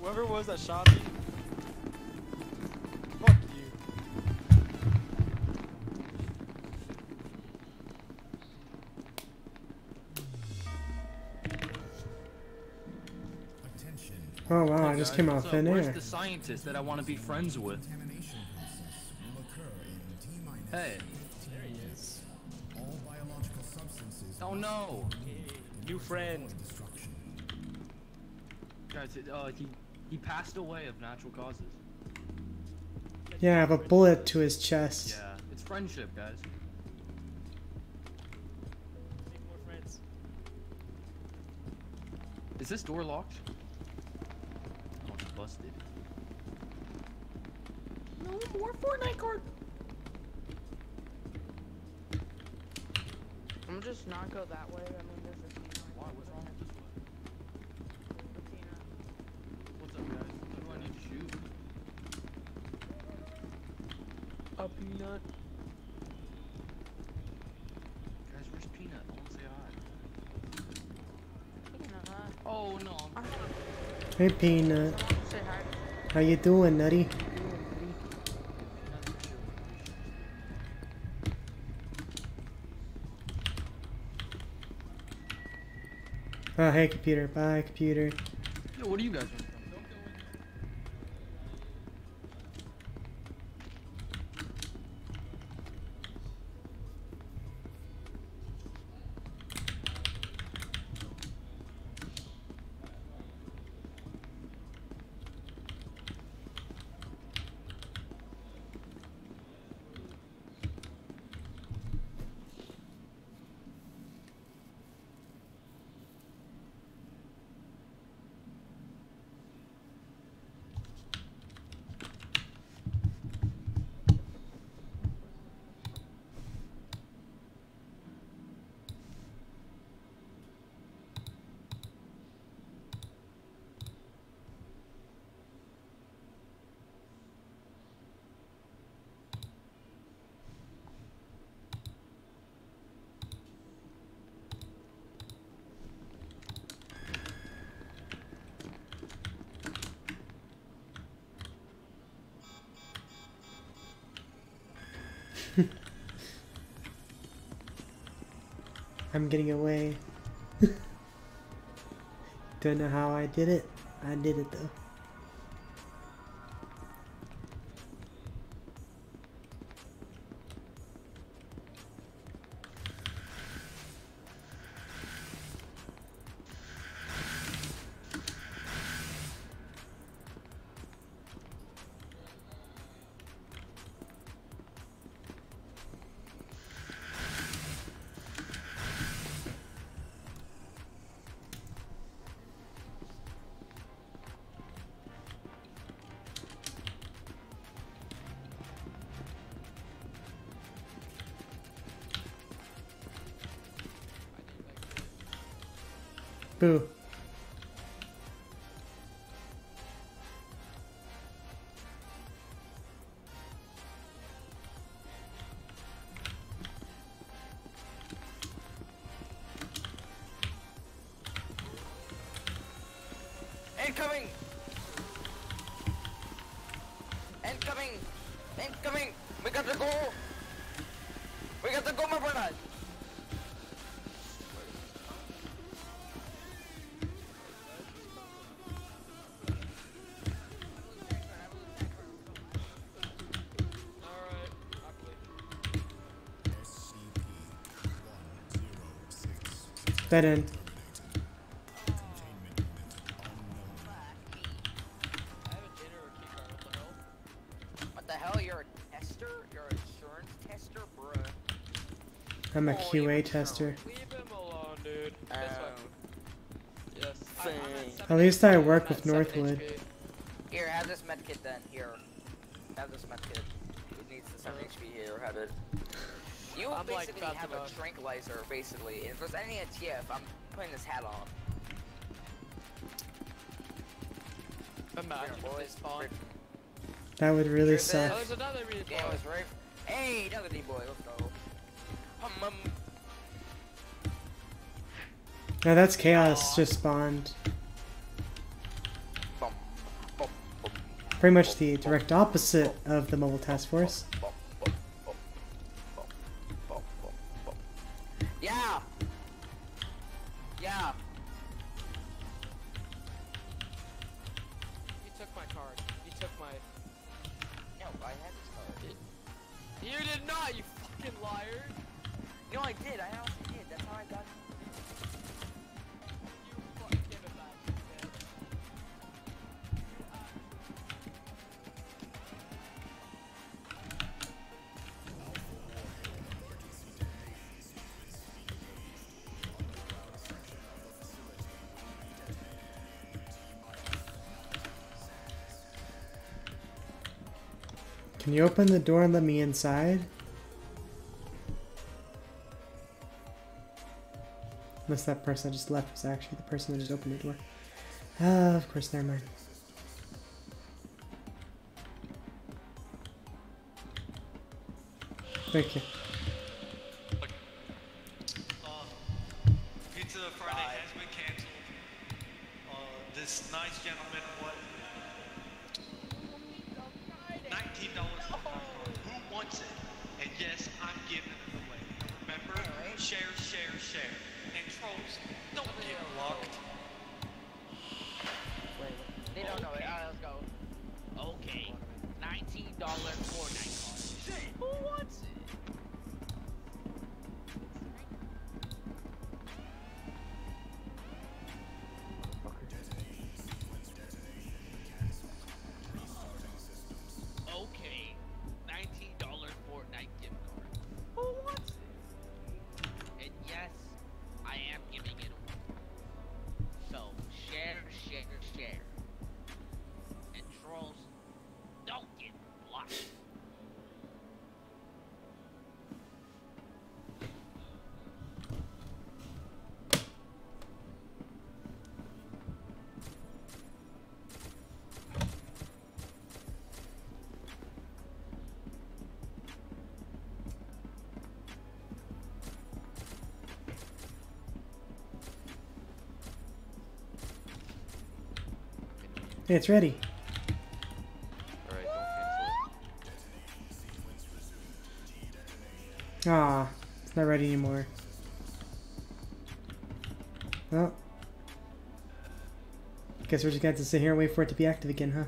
Whoever it was that shot me. Fuck you. Oh wow, I just came out what's up? thin Where's air. the scientist that I want to be friends with? Hey. There he is. Oh no. New friend. Guys, it, uh, he he passed away of natural causes. Yeah, I have a bullet to his chest. Yeah, it's friendship, guys. Make more friends. Is this door locked? Oh, it's busted. No more Fortnite card. I'm just not go that way. I mean, there's a peanut. Why? What's wrong with this way? The peanut. What's up, guys? Who do I need to shoot? A peanut. Guys, where's Peanut? I want to say hi. Peanut, huh? Oh no. I Hey Peanut, how you doing, Nutty? Oh hey computer, bye computer. Yo, what are you guys doing? I'm getting away. Don't know how I did it. I did it though. Tester, bruh. I'm a Oh, QA tester. Alone, Um. Yes. At Thanks. seven At least I work with Northwood. Here, have this medkit then. Here. Have this medkit. It needs the 7 HP here. Have it. You I'm, like, basically about to have a go. tranquilizer, basically. If there's any TF, I'm putting this hat on. Imagine Here, if they boys. spawn. That would really Rip. Oh, suck. there's another read. Yeah, was right. Hey, another D-boy. Let's go. Hum, hum. Now that's chaos just spawned. Bum, Pretty much the direct opposite of the mobile task force. Can you open the door and let me inside? Unless that person I just left was actually the person that just opened the door. Ah, of course, never mind. Thank you. Uh, this nice gentleman $19 wants it. And yes, I'm giving it away. Remember? Share, share, share. And trolls, don't get locked. Wait, they don't know it. Alright, let's go. Okay. $19 it's ready. Ah, it's not ready anymore. Well, guess we're just gonna have to sit here and wait for it to be active again, huh?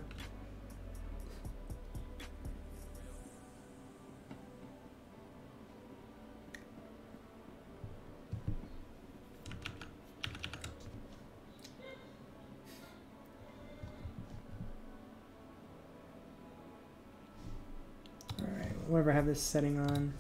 This setting on.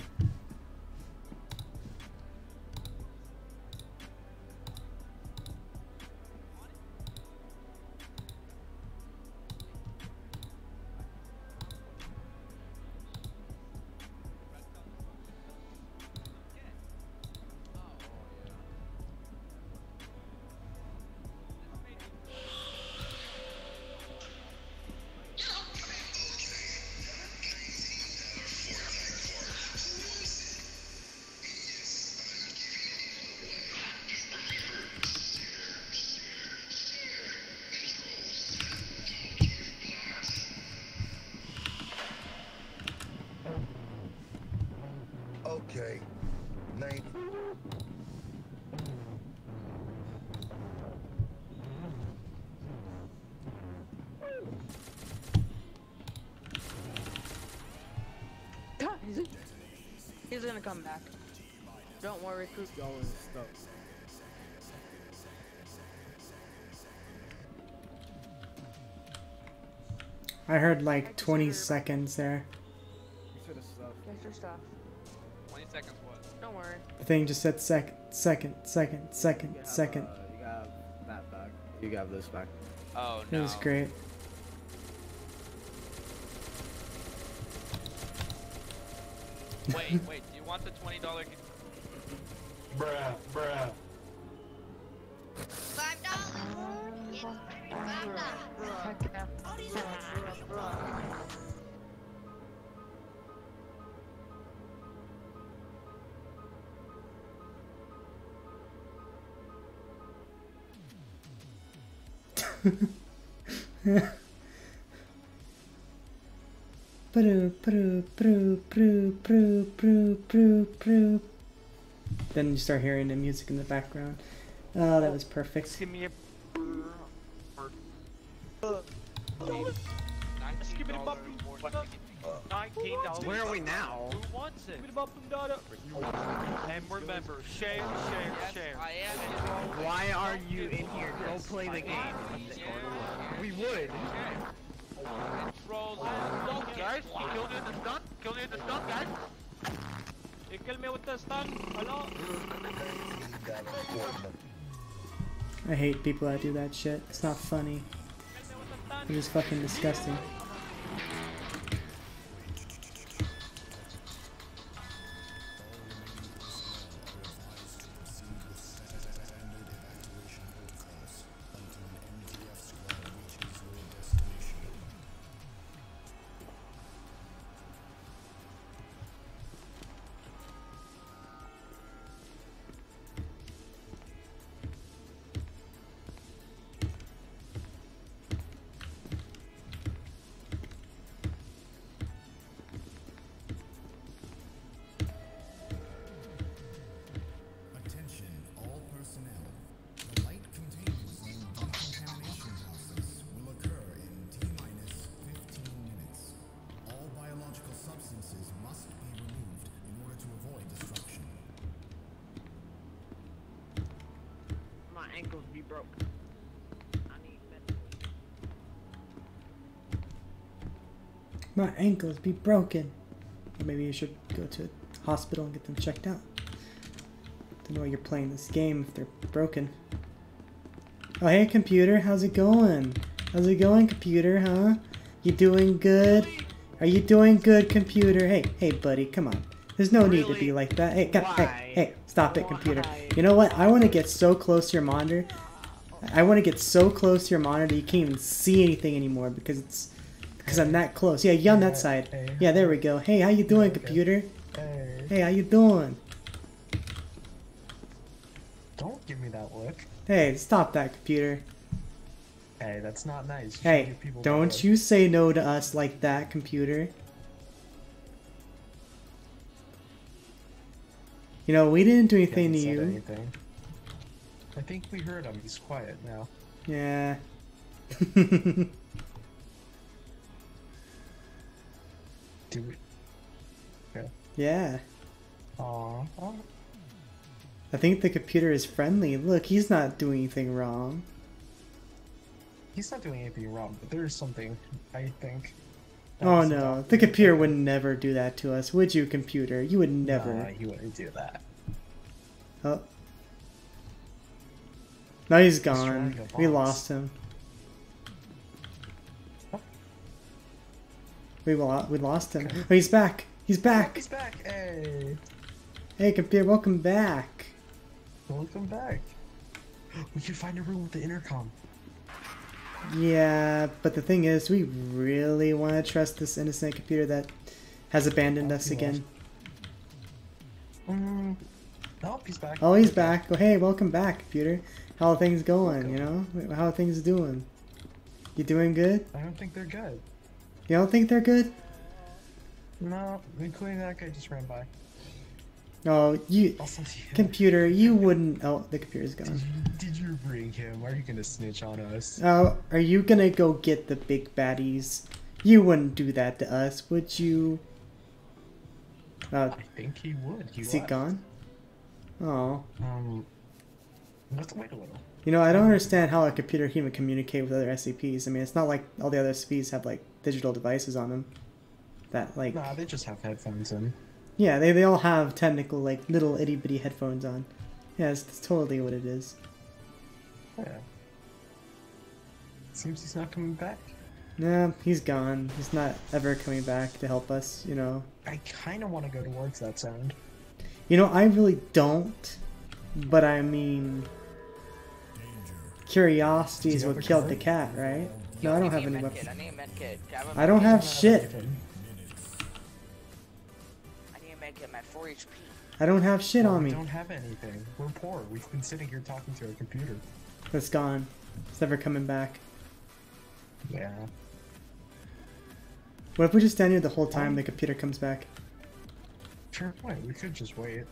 Come back. Don't worry, Coop. I heard like 20 seconds there. Get your stuff. 20 seconds what? Don't worry. The thing just said second, second, second, second, You have, second. uh, you have that back. You have this back. Oh no. It was great. Wait, wait, $20 Bruh, bruh. Five dollars. Yes, five dollars. Yeah. Then you start hearing the music in the background. Oh, that was perfect. Give me a. Nineteen dollars for ticket. Nineteen dollars. Where are we now? Who wants it? And remember, share, share, share. I am in Why are you in here? Go play the game. We would. And trolls. Don't, guys. You killed it in the stun. Killed it in the stun, guys. You killed me with the stun. Hello. Down on Portland. I hate people that do that shit. It's not funny. It's just fucking disgusting. My ankles be broken. Or maybe you should go to a hospital and get them checked out. Don't know why you're playing this game if they're broken. Oh hey computer, how's it going? How's it going computer, huh? You doing good? Are you doing good computer? Hey, hey buddy, come on. There's no need to be like that. Hey, hey, hey, stop it computer. Why? You know what? I want to get so close to your monitor. I want to get so close to your monitor you can't even see anything anymore because it's because I'm that close. Yeah, you on that side. Yeah, there we go. Hey, how you doing, computer? Hey, Hey, how you doing? don't give me that look. Hey, stop that, computer. Hey, that's not nice. You Hey, give people that don't you say no to us like that, computer. You know, we didn't do anything to you. anything. I think we heard him. He's quiet now. Yeah. Do we? Yeah. yeah. Aw. Aw. I think the computer is friendly. Look, he's not doing anything wrong. He's not doing anything wrong, but there is something, I think. Oh no, the computer would never do that to us, would you, computer? You would never. Nah, he wouldn't do that. Oh. Now he's gone. We lost him. We lo- we lost him. Oh, he's back. He's back. He's back. Hey, Hey, computer, welcome back. welcome back. We can find a room with the intercom. Yeah, but the thing is, we really want to trust this innocent computer that has abandoned us again. Mm. Nope, he's back. Oh, he's back. Oh, hey, welcome back, computer. How are things going? You know, how are things doing? You doing good? I don't think they're good. You don't think they're good? No, including that guy just ran by. Oh, you computer, you wouldn't. Oh, the computer's Did gone. you, did you bring him? Are you gonna snitch on us? Oh, are you gonna go get the big baddies? You wouldn't do that to us, would you? Uh, I think he would. He is he gone? Oh, Um, let's wait a little. you know, I don't understand how a computer can even communicate with other SCPs. I mean, it's not like all the other SCPs have like digital devices on them. That like, Nah, they just have headphones in. yeah, they they all have technical like little itty bitty headphones on. Yeah, it's, it's totally what it is. Yeah. Seems he's not coming back. Nah, he's gone. He's not ever coming back to help us. You know. I kind of want to go towards that sound. You know, I really don't. But I mean, curiosity Do is what killed card? the cat, right? No, I don't have any a med kit. weapons. I need a med kit. Do I have a I don't have shit. I need a med kit. I'm at 4 HP. I don't have shit Well, on we me. don't have anything. We're poor. We've been sitting here talking to a computer. It's gone. It's never coming back. Yeah. What if we just stand here the whole time the computer comes back? Fair point. We could just wait.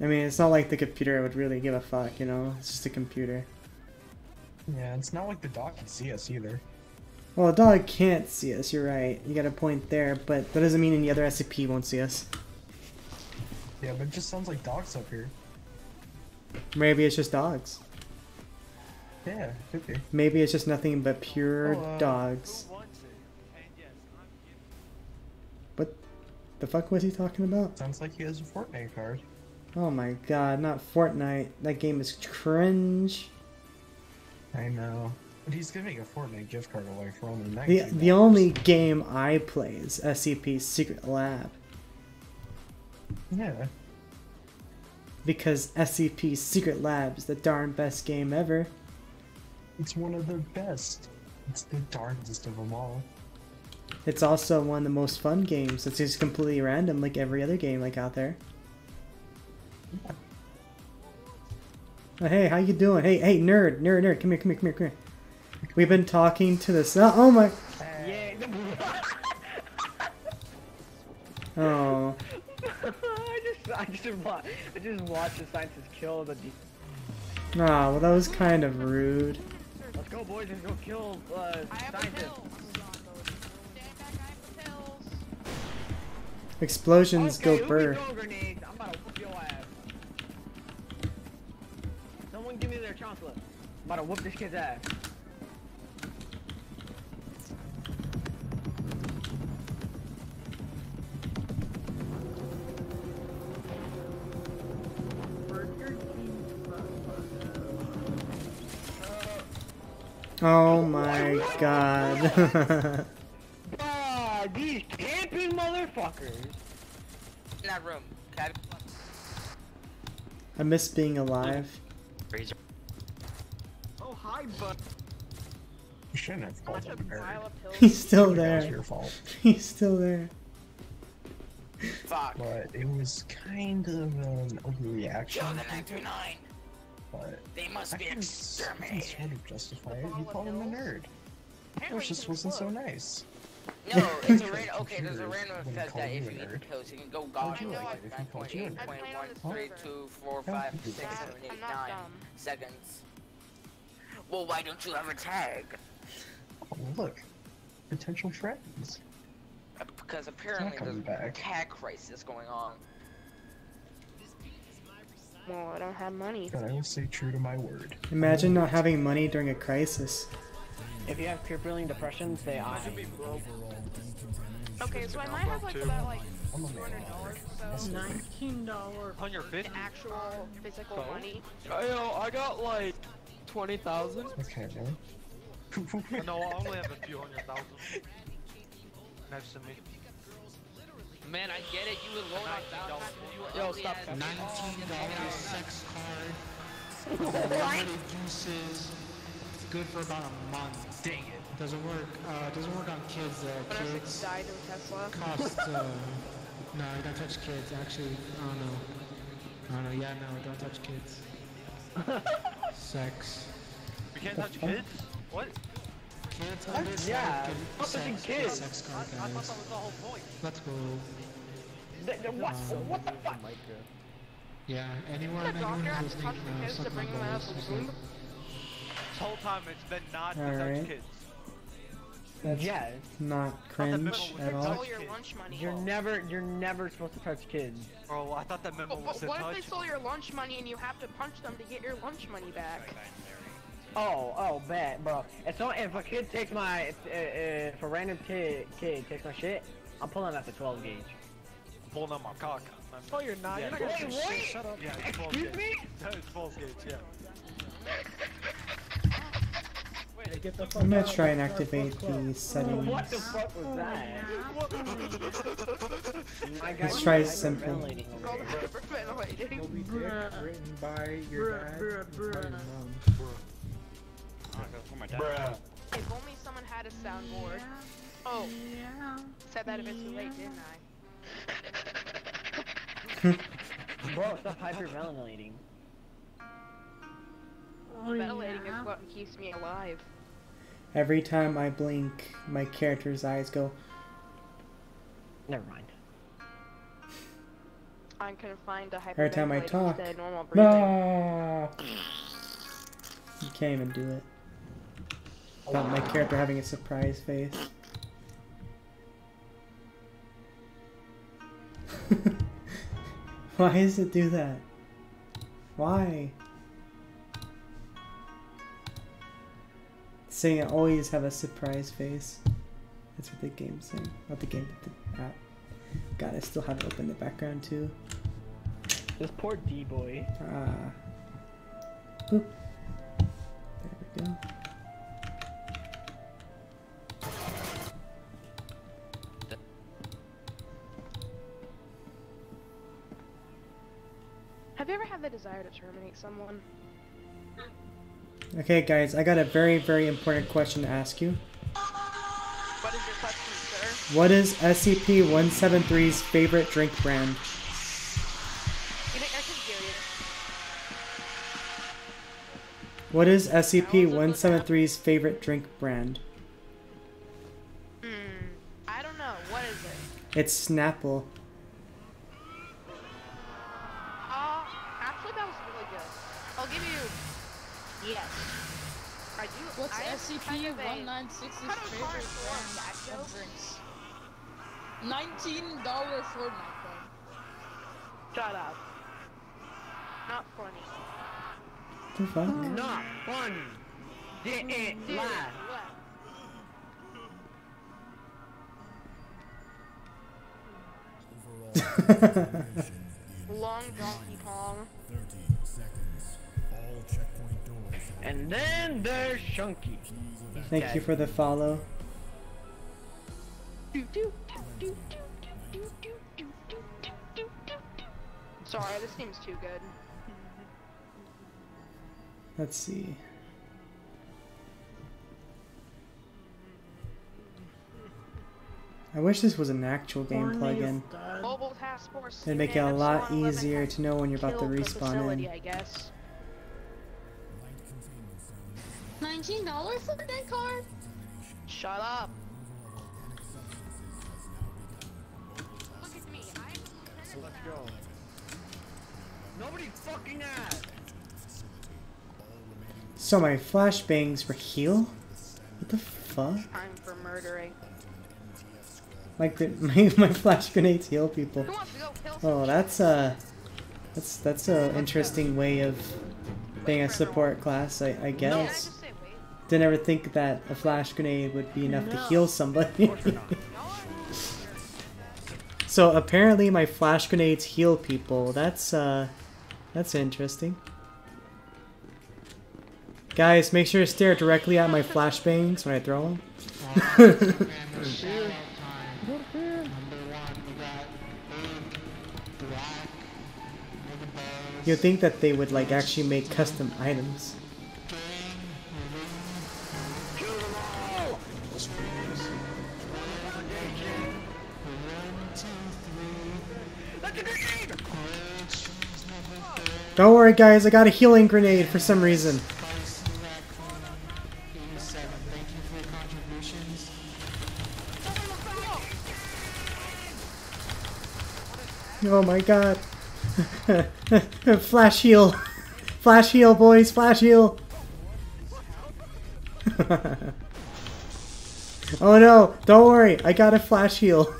I mean, it's not like the computer would really give a fuck, you know? It's just a computer. Yeah, it's not like the dog can see us either. Well, the dog can't see us, you're right. You got a point there, but that doesn't mean any other SCP won't see us. Yeah, but it just sounds like dogs up here. Maybe it's just dogs. Yeah, could be. Maybe it's just nothing but pure Oh, uh, dogs. What the fuck was he talking about? Sounds like he has a Fortnite card. Oh my god, not Fortnite. That game is cringe. I know. But he's giving a Fortnite gift card away for only The, 19 the only game I play is SCP Secret Lab. Yeah. Because SCP Secret Lab is the darn best game ever. It's one of the best. It's the darndest of them all. It's also one of the most fun games. It's just completely random, like every other game like out there. Oh, hey, how you doing? Hey, hey, nerd, nerd, nerd, come here, come here, come here, come here. We've been talking to this. Oh, oh my. Yeah. Oh. I just, I just, wa- I just watched the scientists kill the. De- Ah, well, that was kind of rude. Let's go, boys! Let's go kill uh, scientists. Explosions okay, go who Someone give me their chancellor. I'm about to whoop this kid's ass. Oh my god. Ah, these camping motherfuckers. In that room. Cat. I miss being alive. Razor. Oh, hi, bud. You shouldn't have called him a nerd. He's still That was there. your fault. He's still there. Fuck. But it was kind of an overreaction. Kill the 929. But They must I be can, I can exterminated. sort of justify it. You called him a nerd. It just wasn't so nice. No, it's a random. Okay, there's a random effect that if you get nerd. the kills, you can go How'd god you in like like it if he called you a 9.8, nerd? 21, 3, 2, 4, 5, 6, 7, 8, 9 seconds. Well, why don't you have a tag? Oh, look. Potential friends. Uh, Because apparently there's coming a back. tag crisis going on. Well, I don't have money. But I will stay true to my word. Imagine not having money during a crisis. If you have crippling depression, say I. Okay, so I might have like about like I'm a two man. hundred dollars or so. Nineteen dollars. On your fifth? actual physical So? money. Yo, I got like 20,000. Okay, man. no, I only have a few hundred thousand. Next to me. Man, I get it. You would loan a thousand. You Yo, only stop had that. $19 sex card. Unlimited uses. It's good for about a month. Dang it. Doesn't work. Uh, doesn't work on kids. Uh, What if kids it died in Tesla? cost. Uh, no, you don't touch kids. Actually, I don't know. I don't know. Yeah, no, don't touch kids. Sex. We can't touch kids? What? Kids under seven Yeah, can not touching sex, get a kids. sex card, I thought guys. that was the whole point. Let's go. Th- th- What? What the fuck? Yeah, anyone, The anyone doctor has who's to touch listening, the uh, kids to suck my bring them out balls. This whole time it's been not to Alright. touch kids. That's Yes. not cringe memo at was all. Your lunch money. You're never, you're never supposed to touch kids. Bro, I thought that memo But, was but to what if they stole your lunch money and you have to punch them to get your lunch money back? Oh, oh, bet, bro. If so, if a kid takes my, if, uh, uh, if a random kid kid takes my shit, I'm pulling out the 12 gauge. I'm pulling out my cock. Oh, you're not. Yeah, you're not it's gonna 12 do shit. Shut up. Yeah, it's 12 Excuse gauge. me? No, it's 12 gauge, yeah. I'm gonna try and activate the settings. What the fuck was that? Let's try hyperventilating simple. over here. Hyperventilating. written by your dad Bruh, and by your If only someone had a soundboard. Oh, said that a bit too late, didn't I? Bro, stop hyperventilating. Ventilating is what keeps me alive. Every time I blink, my character's eyes go. Never mind. I'm confined to Every time I talk. instead of. No. You can't even do it. Without my character having a surprise face. Why does it do that? Why? Saying I always have a surprise face. That's what the game's saying. Not the game, but the app. God, I still have it open in the background too. This poor D boy. Ah. Boop. There we go. Have you ever had the desire to terminate someone? Okay, guys, I got a very, very important question to ask you. What is your question, sir? What is SCP-173's favorite drink brand? You think I can hear you? What is SCP-173's favorite drink brand? Hmm. I don't know. What is it? It's Snapple. Thank okay. you for the follow. Sorry, this seems too good. Let's see. I wish this was an actual game plugin. It'd make it a lot easier to know when you're about to respawn in. I guess. Nineteen dollar Fortnite card. Shut up. Look at me. I'm Let's go. Nobody fucking asked. So my flashbangs for heal? What the fuck? time for murdering. Like the, my my flash grenades heal people. Who wants to go kill Oh, that's a that's that's a interesting way of being a support class, I, I guess. Didn't ever think that a flash grenade would be enough to heal somebody. so apparently my flash grenades heal people. That's uh that's interesting. Guys, make sure to stare directly at my flashbangs when I throw them. You'd think that they would like actually make custom items. Don't worry guys, I got a healing grenade for some reason. Oh my god. Flash heal. Flash heal, boys. Flash heal. oh no. Don't worry. I got a flash heal.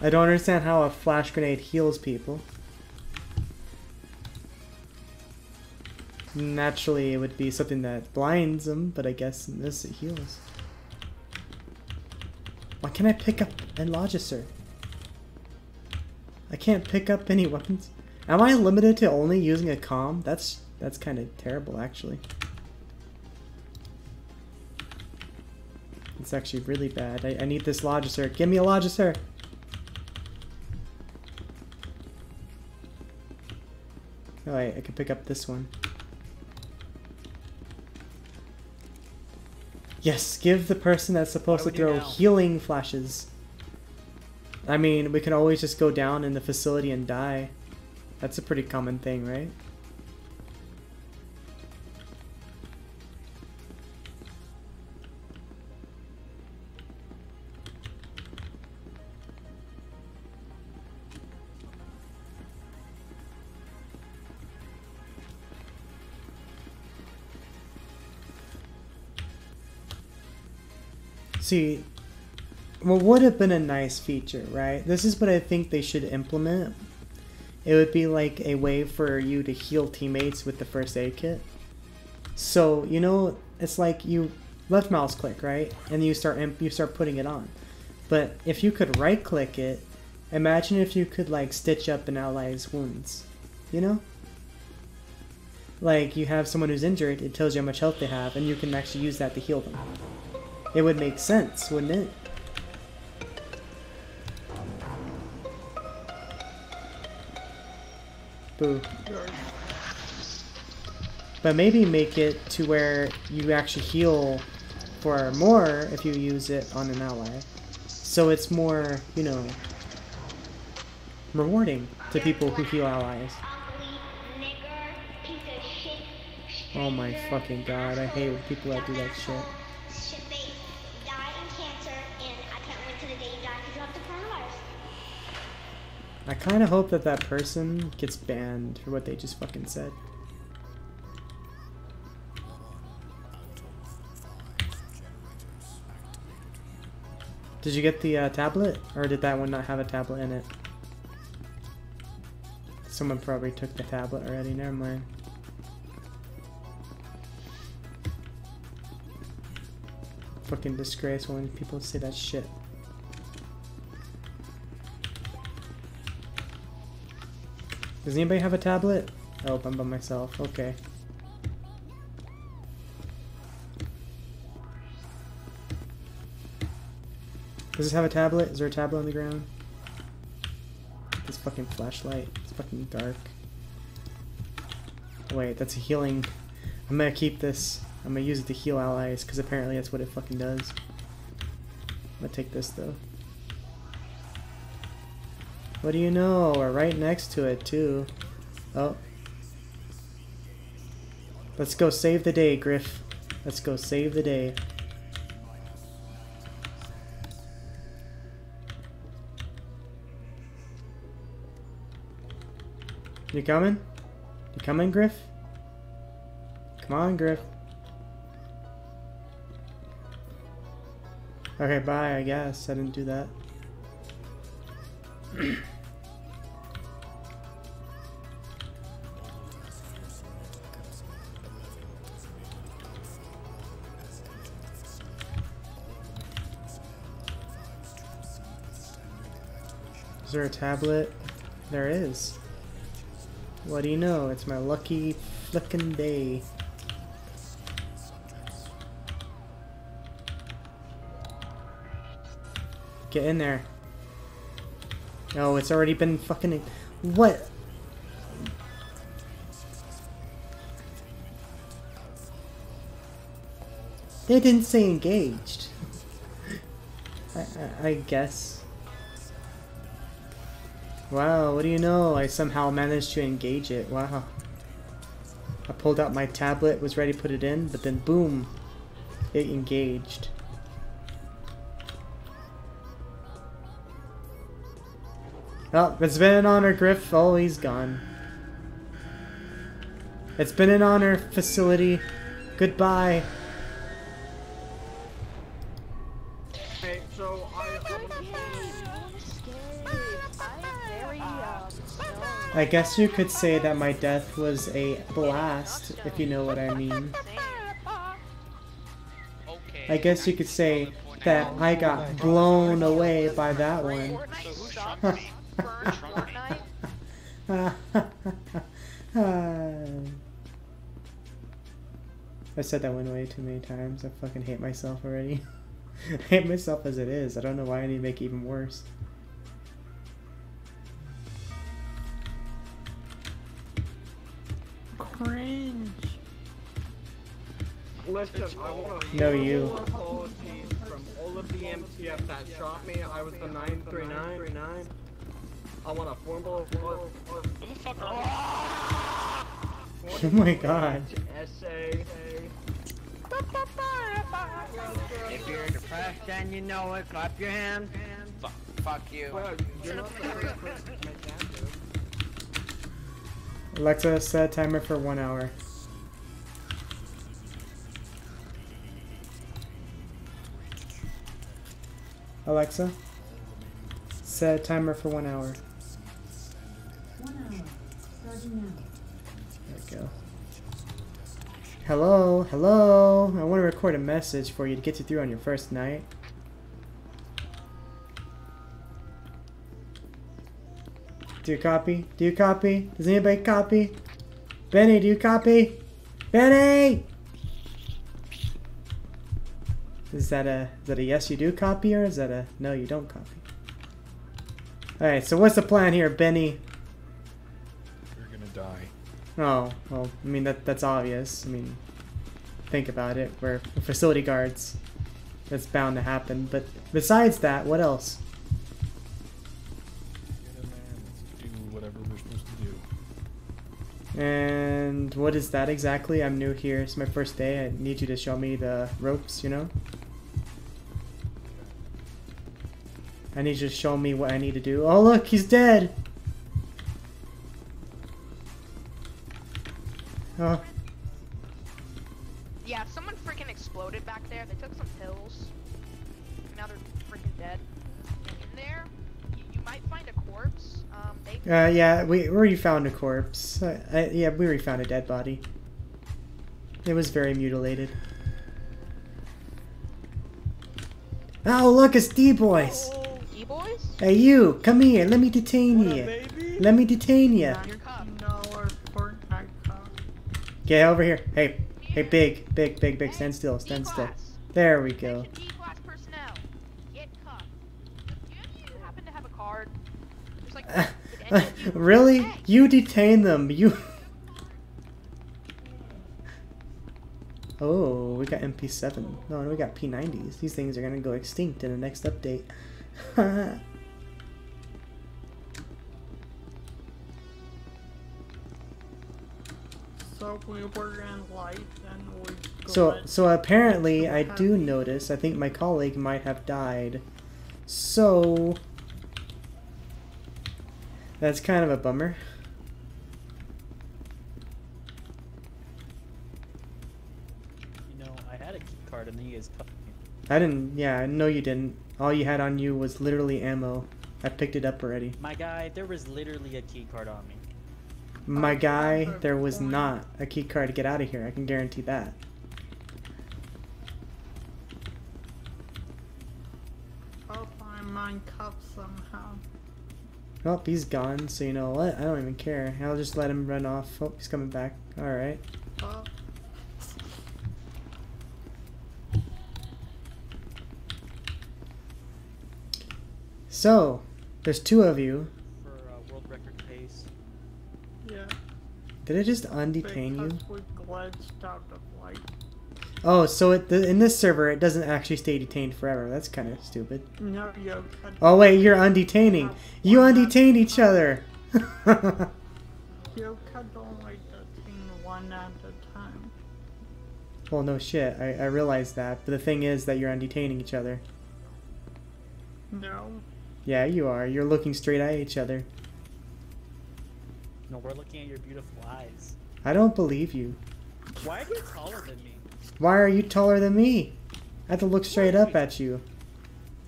I don't understand how a flash grenade heals people. Naturally, it would be something that blinds them, but I guess in this it heals. Why can't I pick up Enlogiser? I can't pick up any weapons. Am I limited to only using a com? That's that's kind of terrible, actually. It's actually really bad. I, I need this Logicer. Give me a Logicer! I can pick up this one. Yes, give the person that's supposed to What do we do throw healing flashes. I mean, we can always just go down in the facility and die. That's a pretty common thing, right? See, what would have been a nice feature, right? This is what I think they should implement. It would be like a way for you to heal teammates with the first aid kit. So you know, it's like you left mouse click, right, and you start you start putting it on. But if you could right click it, imagine if you could like stitch up an ally's wounds. You know? Like you have someone who's injured, it tells you how much health they have, and you can actually use that to heal them. It would make sense, wouldn't it? Boo. But maybe make it to where you actually heal for more if you use it on an ally. So it's more, you know, rewarding to people who heal allies. Oh my fucking god, I hate people that do that shit. I kind of hope that that person gets banned for what they just fucking said. Did you get the uh, tablet? Or did that one not have a tablet in it? Someone probably took the tablet already, never mind. Fucking disgrace when people say that shit. Does anybody have a tablet? Oh, I'm by myself. Okay. Does this have a tablet? Is there a tablet on the ground? This fucking flashlight. It's fucking dark. Wait, that's a healing. I'm gonna keep this. I'm gonna use it to heal allies, because apparently that's what it fucking does. I'm gonna take this though. What do you know? We're right next to it too. Oh. Let's go save the day, Griff. Let's go save the day. You coming? You coming, Griff? Come on, Griff. Okay, bye, I guess. I didn't do that. Is there a tablet? There is. What do you know? It's my lucky flickin' day. Get in there. Oh, it's already been fucking... What? They didn't say engaged. I, I, I guess. Wow, what do you know? I somehow managed to engage it. Wow. I pulled out my tablet, was ready to put it in, but then boom, it engaged. Oh, it's been an honor, Griff. Oh, he's gone. It's been an honor, facility. Goodbye. I guess you could say that my death was a blast, if you know what I mean. I guess you could say that I got blown away by that one. I said that one way too many times. I fucking hate myself already. I hate myself as it is. I don't know why I need to make it even worse. Listen, I No, you. apologies from all of the MTF that shot me. I was the 939. I want a formal Oh my god. essay. If you're depressed and you know it, clap your hands. Fuck, fuck you. Alexa, set timer for one hour. Alexa, set timer for one hour. There we go. Hello, hello. I want to record a message for you to get you through on your first night. Do you copy? Do you copy? Does anybody copy? Benny, do you copy? Benny! Is that a is that a yes you do copy or is that a no you don't copy? Alright, so what's the plan here, Benny? You're gonna die. Oh, well, I mean that that's obvious. I mean think about it. We're facility guards. That's bound to happen. But besides that, what else? Get in there and do whatever we're supposed to do. And what is that exactly? I'm new here. It's my first day. I need you to show me the ropes, you know? I he's just showing me what I need to do. Oh, look, he's dead! Oh, Yeah, someone freaking exploded back there. They took some pills. Now they're freaking dead. In there, you, you might find a corpse. Um, uh, yeah, we already found a corpse. Uh, I, yeah, we already found a dead body. It was very mutilated. Oh, look, it's D-Boys! D-boys? Hey, you, come here. Let me detain you. Let me detain you. Get over here. Hey, hey, big, big, big, big. Stand still. Stand still. There we go. D-class personnel. Get cuffed. Do any of you happen to have a card? There's like. really? You detain them. You. Oh, we got MP7. No, we got P90s. These things are gonna go extinct in the next update. So we were in light and we so, got so apparently, I do notice. I think my colleague might have died. So that's kind of a bummer. You know, I had a key card and then you guys me. I didn't. Yeah, no, you didn't. All you had on you was literally ammo. I picked it up already. My guy, there was literally a key card on me. My guy, there was not a key card to get out of here. I can guarantee that. Hope I'm uncuffed somehow. Oh, he's gone, so you know what? I don't even care. I'll just let him run off. Oh, he's coming back. Alright. Oh. So, there's two of you. For uh, world record pace. Yeah. Did it just undetain you? Because we glitched out of light. Oh, so it, the, in this server, it doesn't actually stay detained forever. That's kind of stupid. No, you. Oh, wait, you're undetaining. You undetained each other. You could only detain one at a time. well, no shit. I, I realize that. But the thing is that you're undetaining each other. No. Yeah, you are. You're looking straight at each other. No, we're looking at your beautiful eyes. I don't believe you. Why are you taller than me? Why are you taller than me? I have to look straight up at you.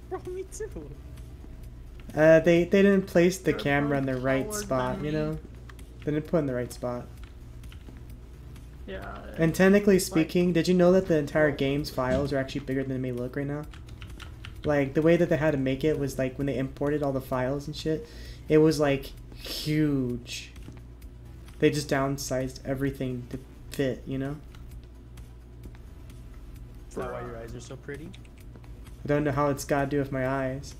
Bro, me too. Uh, they, they didn't place the You're camera in the right spot, you know? They didn't put in the right spot. Yeah. And technically speaking, did you know that the entire game's files are actually bigger than they may look right now? Like, the way that they had to make it was like when they imported all the files and shit, it was like huge. They just downsized everything to fit, you know? Is that why your eyes are so pretty? I don't know how it's got to do with my eyes.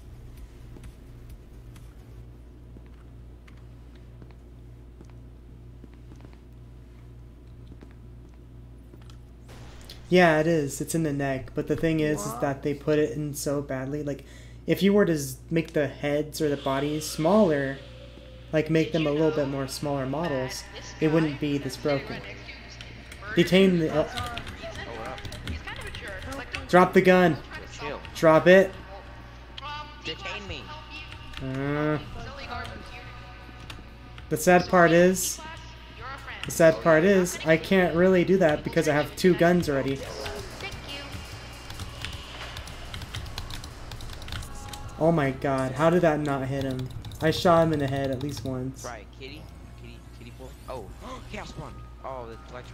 Yeah, it is. It's in the neck, but the thing is, is that they put it in so badly. Like, if you were to make the heads or the bodies smaller, like make them a little bit more smaller models, it wouldn't be this broken. Detain the. Uh, drop the gun. Drop it. Detain me. Uh, the sad part is, the sad part is, I can't really do that because I have two guns already. Oh my god, how did that not hit him? I shot him in the head at least once. Right, kitty, kitty, kitty boy. Oh, chaos spawn. Oh, the lights.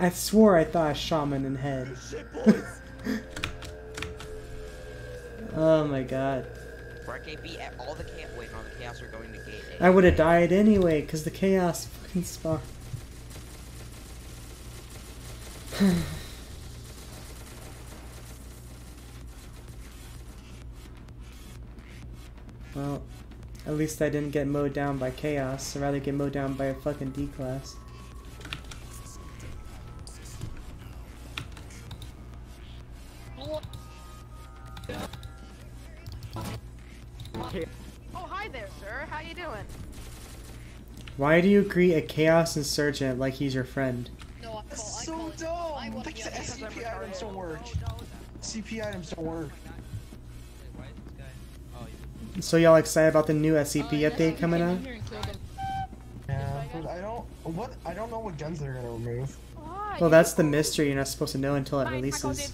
I swore I thought I shot him in the head. oh my god. RKB, at all the chaos. Wait, no, the chaos are going to gate A. I would have died anyway, because the chaos fucking spawn. well, at least I didn't get mowed down by chaos. I'd rather get mowed down by a fucking D Why do you greet a chaos insurgent like he's your friend? That's so dumb! The SCP items don't work. CP items don't work. So y'all excited about the new SCP update coming out? Yeah, but I don't. What? I don't know what guns they're gonna remove. Well, that's the mystery. You're not supposed to know until it releases.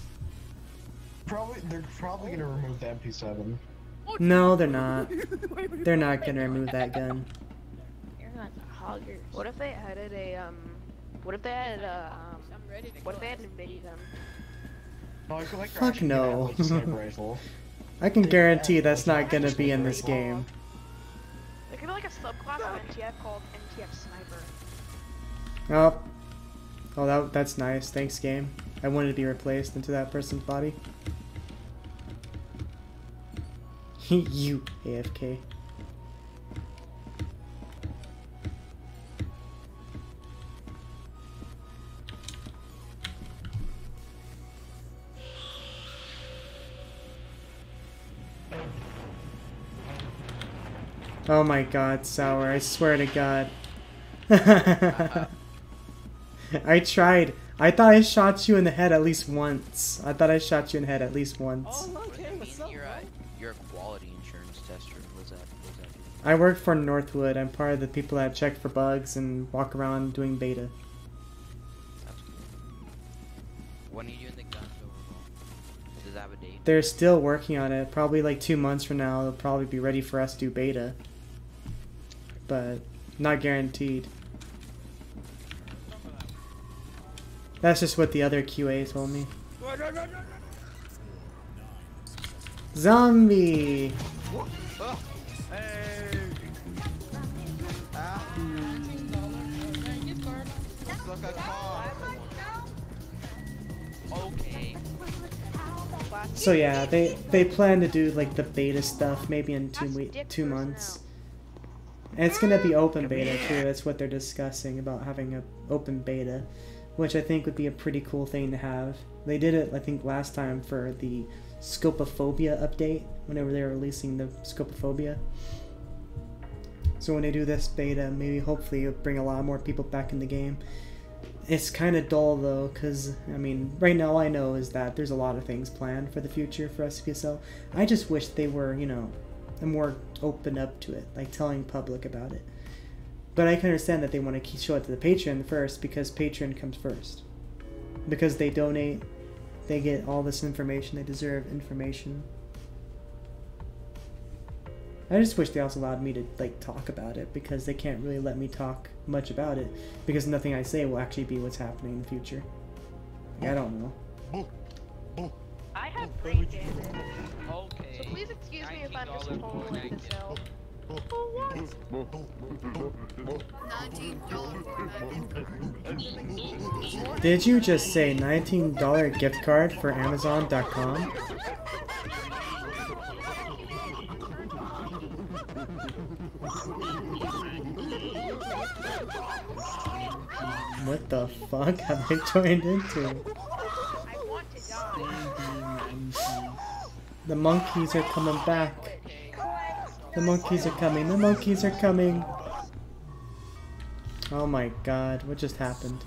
Probably, they're probably gonna remove the MP7. No, they're not. They're not gonna remove that gun. You're not hoggers. What if they added a um? What if they added a um? What if they added a them? No, like Fuck no. add, like, a sniper rifle. I can guarantee that's not gonna be in this game. There could be like a subclass of NTF called NTF Sniper. Oh. Oh, that, that's nice. Thanks, game. I wanted to be replaced into that person's body. you, AFK. Oh my god, Sour, I swear to god. I tried. I thought I shot you in the head at least once. I thought I shot you in the head at least once. You're a, you're a quality insurance tester. What's that? What's that? I work for Northwood. I'm part of the people that check for bugs and walk around doing beta. When are you doing the guns overhaul? Does that have a date? They're still working on it. Probably like two months from now, they'll probably be ready for us to do beta. But not guaranteed. That's just what the other QA told me. Zombie! So yeah, they they plan to do like the beta stuff maybe in two two months. And it's gonna be open beta too. That's what they're discussing about having a open beta, which I think would be a pretty cool thing to have. They did it I think last time for the Scopophobia update whenever they were releasing the Scopophobia. So when they do this beta, maybe hopefully it'll bring a lot more people back in the game. It's kind of dull though, because, I mean, right now all I know is that there's a lot of things planned for the future for SPSL. I just wish they were, you know, more open up to it, like telling public about it. But I can understand that they want to show it to the patron first, because patron comes first. Because they donate, they get all this information, they deserve information. I just wish they also allowed me to like talk about it because they can't really let me talk much about it because nothing I say will actually be what's happening in the future. Like, I don't know. I have brain damage. Okay. So please excuse me if I'm just pulling this out. Did you just say $19 gift card for Amazon.com? What the fuck have I joined into? The monkeys are coming back. The monkeys are coming. The monkeys are coming. Oh my god, what just happened?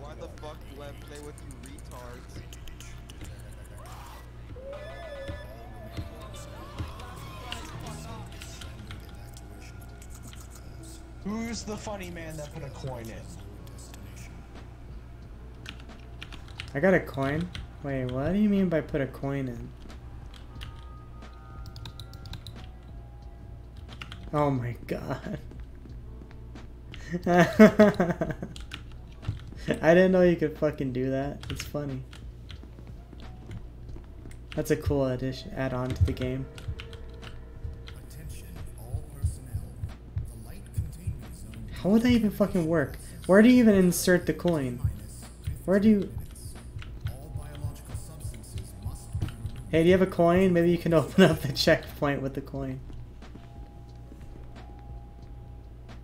Why the fuck do I play with you retards? Who's the funny man that put a coin in? I got a coin? Wait, what do you mean by put a coin in? Oh my god. I didn't know you could fucking do that. It's funny. That's a cool addition add-on to the game. How would that even fucking work? Where do you even insert the coin? Where do you... Hey, do you have a coin? Maybe you can open up the checkpoint with the coin.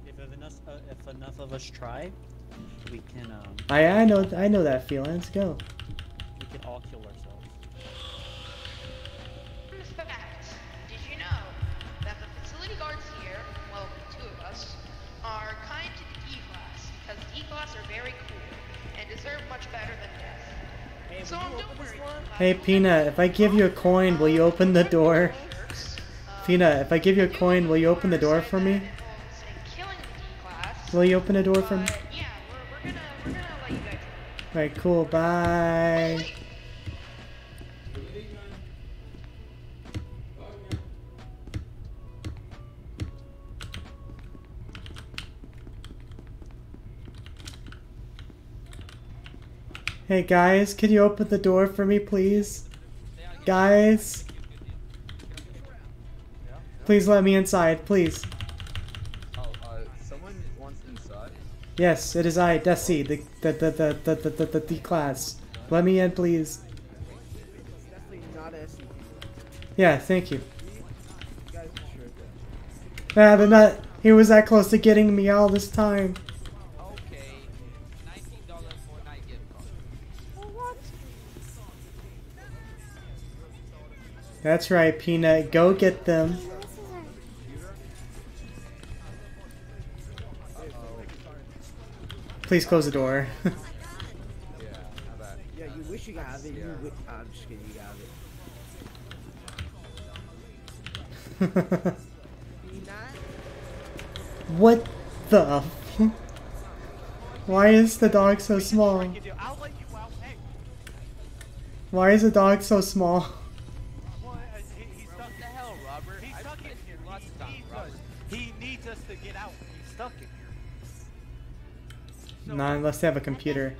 If enough, uh, if enough of us try, we can um, I I know I know that feeling. Let's go. we can all kill ourselves. Fact, did you know that the facility guards here, well, two of us, are kind to the D-Class, because D-Class are very cool, and deserve much better than death. so don't worry. Hey Peanut, if I give you a coin, will you open the door? Peanut, if I give you a coin, will you open the door for me? Will you open the door for me? Alright, cool, bye. Hey guys, can you open the door for me, please? Guys? Please let me inside, please. Someone wants inside. Yes, it is I, Desi, the the the the the the, the, the, class. Let me in, please. Yeah, thank you. Are Ah, but not. He was that close to getting me all this time. That's right, Peanut. Go get them. Please close the door. Yeah, you wish you could have it. You wi- I'm just kidding. You got it. what the? Why is the dog so small? Why is the dog so small? Out. He's stuck in here. Not unless they have a computer.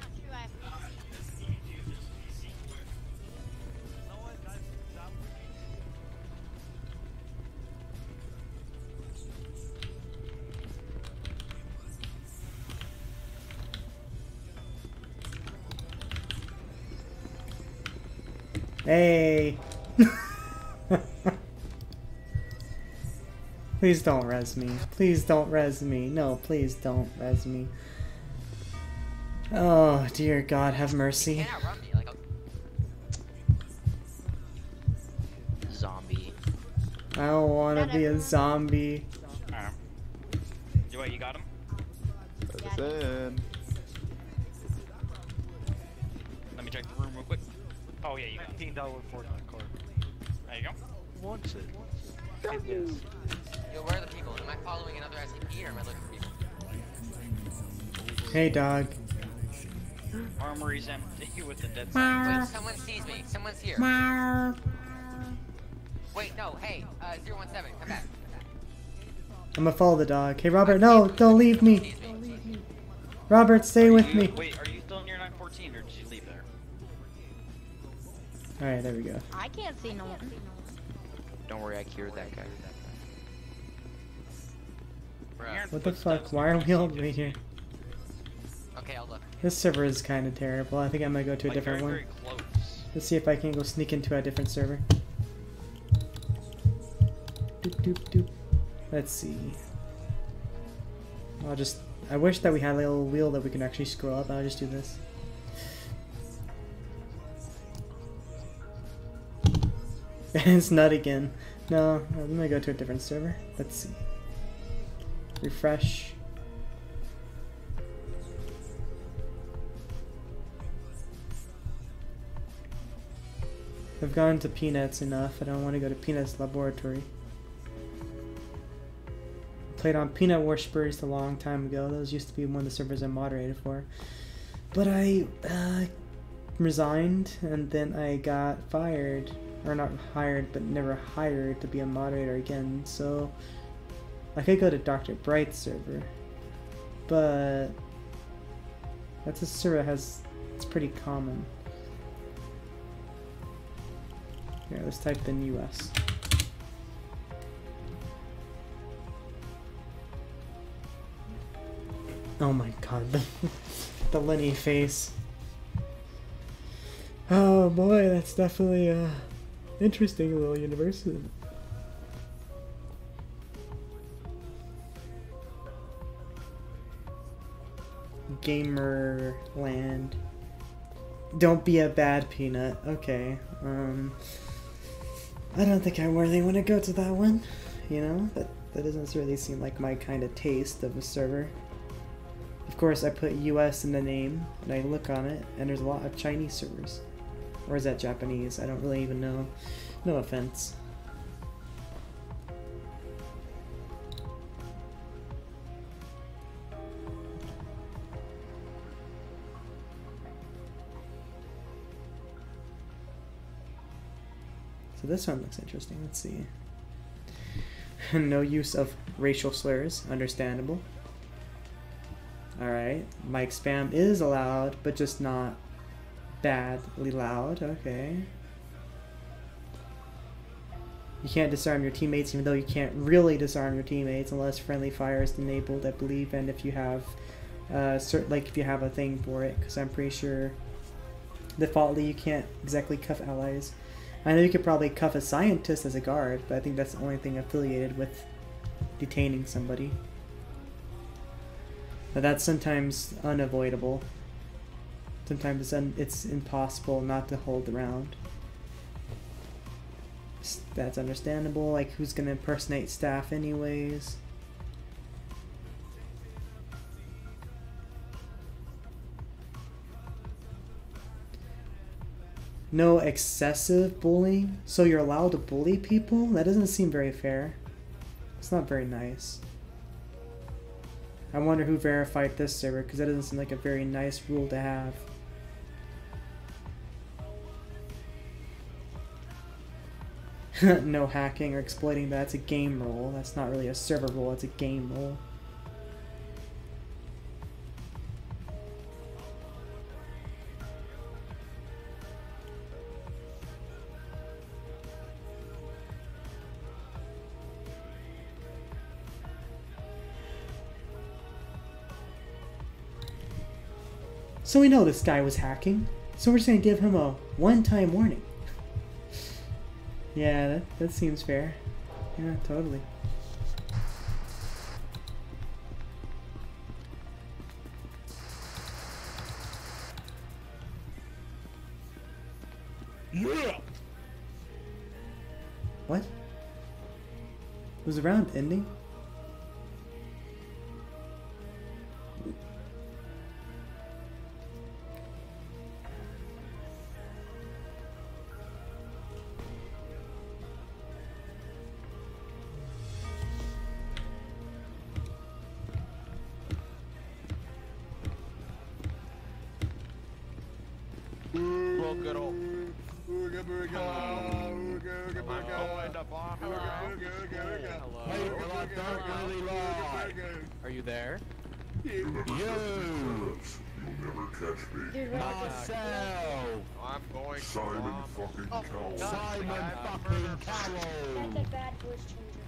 Hey. please don't res me. Please don't res me. No, please don't res me. Oh, dear God, have mercy. Zombie. I don't want to be a zombie. Alright. You wait, you got him? It's in. Let me check the room real quick. Oh yeah, you got $15 Fortnite card. There you go. Wants it. Yes. Yo, where are the people? Am I following another SCP or am I looking for people? Hey, dog. Armory's empty with the dead Wait, someone sees me. Someone's here. Wait, no, hey, uh, 017, come back. I'm gonna follow the dog. Hey, Robert, no, don't leave me. Robert, stay with me. Wait, are you still near 914 or did you leave there? Alright, there we go. I can't see no one. Don't worry, I cured that guy. What the fuck? Why are we all right here? Okay, I'll look. This server is kind of terrible. I think I'm gonna go to a Like, different very, one. very. Let's see if I can go sneak into a different server. Doop doop doop. Let's see. I'll just. I wish that we had a little wheel that we can actually scroll up. I'll just do this. it's not again. No, I'm gonna go to a different server. Let's see. Refresh. I've gone to Peanuts enough. I don't want to go to Peanuts Laboratory. Played on Peanut Worshippers a long time ago. Those used to be one of the servers I moderated for. But I uh, resigned and then I got fired. Or not hired, but never hired to be a moderator again. So I could go to Dr. Bright's server, but that's a server that has it's pretty common. Here, let's type in US. Oh my god, the, the Lenny face. Oh boy, that's definitely a interesting little universe. Gamer land. Don't be a bad peanut. Okay. Um I don't think I really want to go to that one. You know? That that doesn't really seem like my kind of taste of a server. Of course I put US in the name and I look on it and there's a lot of Chinese servers. Or is that Japanese? I don't really even know. No offense. So this one looks interesting. Let's see. no use of racial slurs. Understandable. Alright. Mic spam is allowed, but just not badly loud. Okay. You can't disarm your teammates, even though you can't really disarm your teammates unless friendly fire is enabled, I believe, and if you have, uh, cert like if you have a thing for it, because I'm pretty sure defaultly you can't exactly cuff allies. I know you could probably cuff a scientist as a guard, but I think that's the only thing affiliated with detaining somebody. But that's sometimes unavoidable. Sometimes it's, un it's impossible not to hold around. S- That's understandable, like who's gonna impersonate staff anyways. No excessive bullying? So you're allowed to bully people? That doesn't seem very fair. It's not very nice. I wonder who verified this server, because that doesn't seem like a very nice rule to have. no hacking or exploiting that's a game rule. That's not really a server rule, it's a game rule. So we know this guy was hacking, so we're just gonna give him a one-time warning. Yeah, that, that seems fair. Yeah, totally. Yeah. What? Was the round ending? Fucking Cowell. God. Simon fucking murder. Cowell! That's a bad voice changer.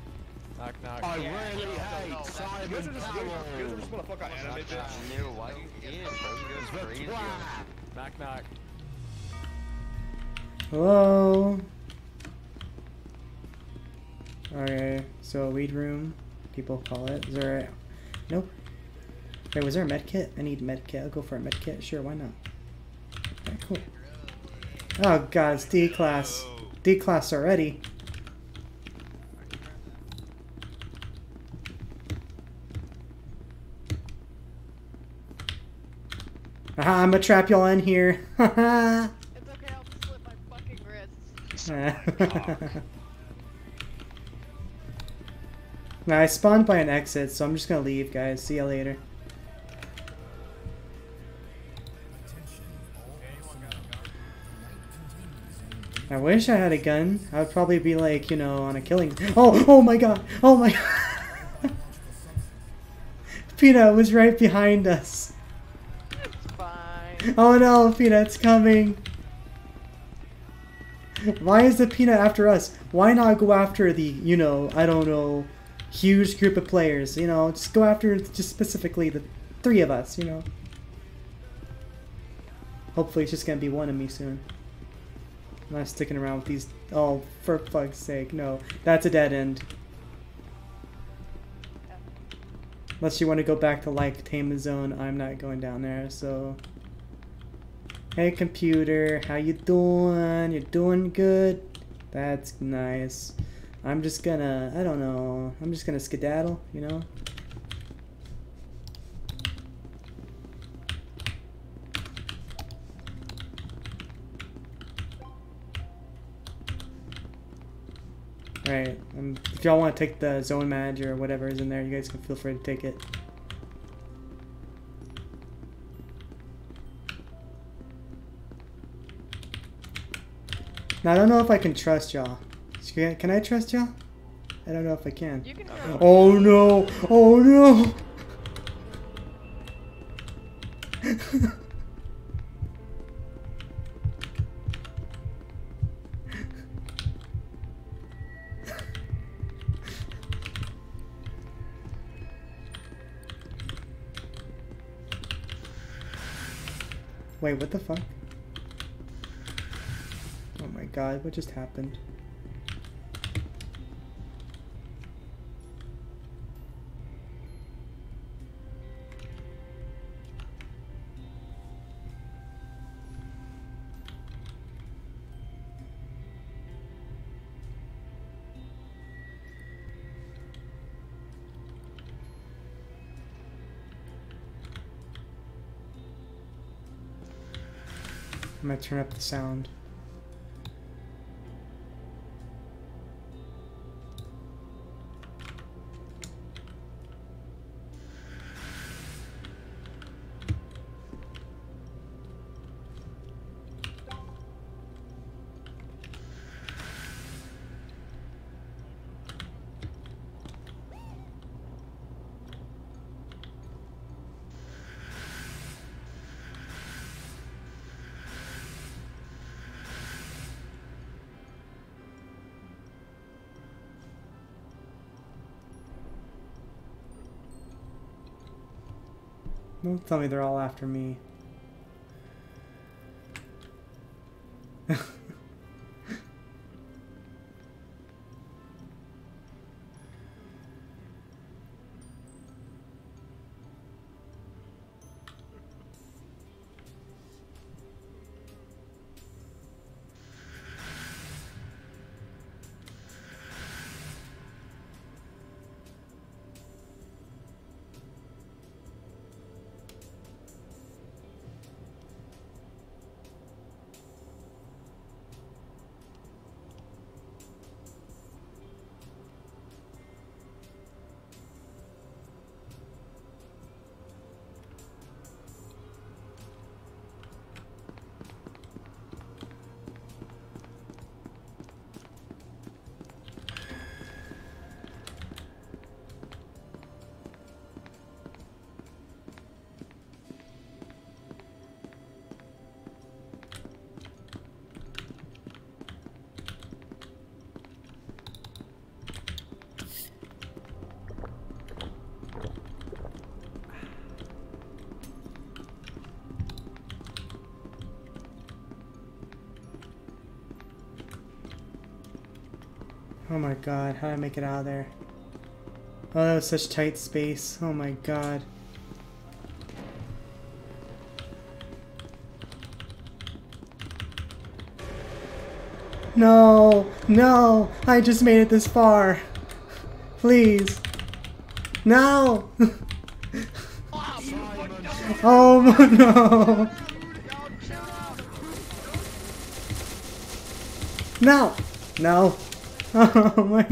Knock knock. I Yeah. really No, hate no, no. Simon You guys are just- Cowell. you guys are just wanna fuck animate bitch. Ew, why you in, bro? You guys crazy. Knock knock. Hello? Okay, so weed room, people call it. Is there a... Nope. Wait, was there a med kit? I need med kit. I'll go for a med kit. Sure, why not? Okay, cool. Oh god, it's D class. D class already. Aha, I'm gonna trap y'all in here. It's okay, I'll split my fucking wrists. nah, I spawned by an exit, so I'm just gonna leave, guys. See ya later. I wish I had a gun. I would probably be like, you know, on a killing. Oh, oh my god! Oh my. God Peanut was right behind us. Oh no, Peanut's coming. Why is the Peanut after us? Why not go after the, you know, I don't know, huge group of players? You know, just go after just specifically the three of us, you know? Hopefully it's just gonna be one of me soon. I'm not sticking around with these. Oh, for fuck's sake, no. That's a dead end. Unless you want to go back to like Tame Zone, I'm not going down there, so... Hey computer, how you doing? You doing good? That's nice. I'm just gonna, I don't know, I'm just gonna skedaddle, you know? Alright, um, if y'all want to take the zone manager or whatever is in there, you guys can feel free to take it. Now, I don't know if I can trust y'all. Can, can I trust y'all? I don't know if I can. You can Oh no! Oh no! Wait, what the fuck? Oh my god, what just happened? Turn up the sound. Don't tell me they're all after me. Oh my god, how did I make it out of there? Oh, that was such tight space. Oh my god. No, no, I just made it this far. Please. No! oh no! No! No! Oh my.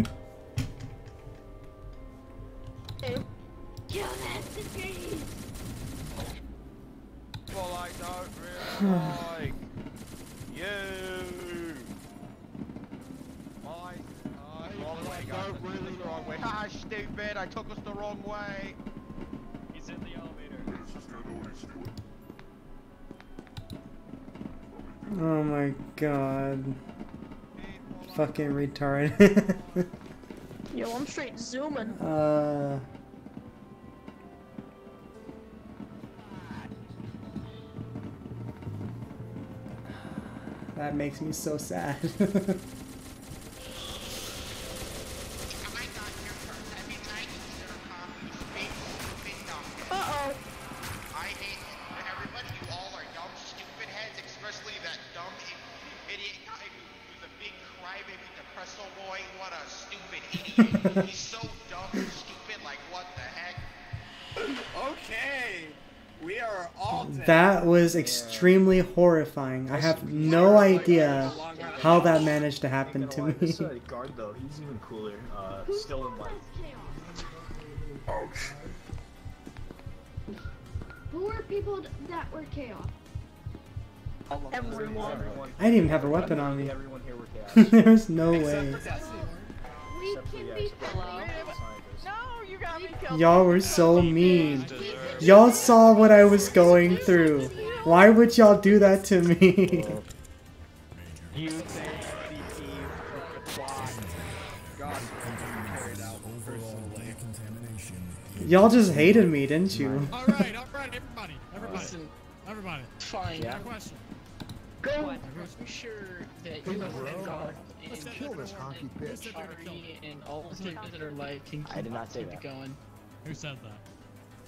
Fucking retard. Yo, I'm straight zooming. uh. That makes me so sad. extremely horrifying. I have no idea how that managed to happen to me. This uh, guard though, he's even cooler. Uh, still in life. Ouch. Who were people that were chaos? Everyone. I didn't even have a weapon on me. Everyone here were chaos. There's no way. We can be No, you got me killed. Y'all were so mean. Y'all saw what I was going through. Why would y'all do that to me? You think CP applied. God, carried out overall light contamination. y'all just hated me, didn't you? All right, all right, everybody, everybody, Listen, everybody. fine. Got a question. Go. I'm sure that you and God Let's and kill this honky bitch. Ari and all the people that are like can I did not say keep that. it going. Who said that?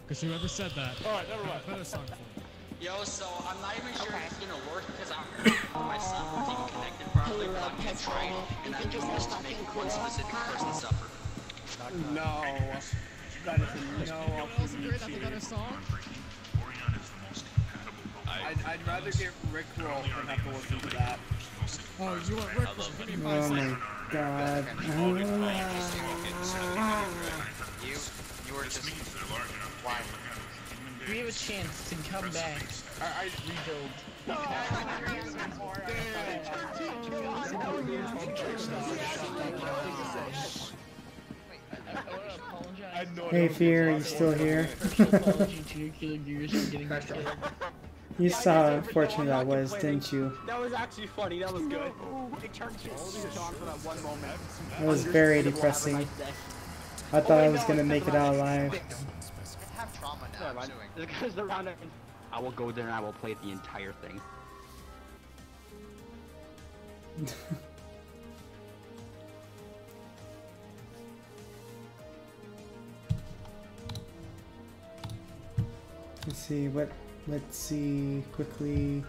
Because whoever said that. All right, never mind. Put a song for it. Yo, so I'm not even sure if it's gonna work because I'm my stuff was even connected properly, but I'm gonna try and I'm just to make one specific person suffer. No. Uh, that is no off Wasn't the great at the better song. I'd, I'd rather get Rickroll than have to listen to that. Oh, you want Rick? Give me Oh five my seconds. god. Oh, you, you were just why? We have a chance to come back. I, I rebuild. Hey, Fear, you still here? you saw how unfortunate that was, didn't you? That was actually funny. That was good. It turned to Sean for that one moment. That was very depressing. I thought I was gonna make it out alive. Have trauma now. I'm doing. Because the round I will go there and I will play the entire thing. Let's see what. Let's see quickly.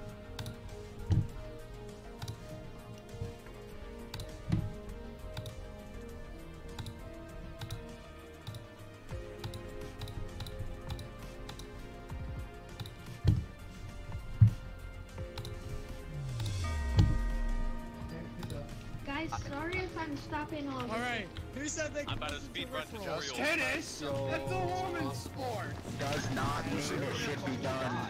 I'm stopping all. All right. Who said they? I'm about to speed run tutorial. Tennis? That's a woman's sport. Does not mean it should be done.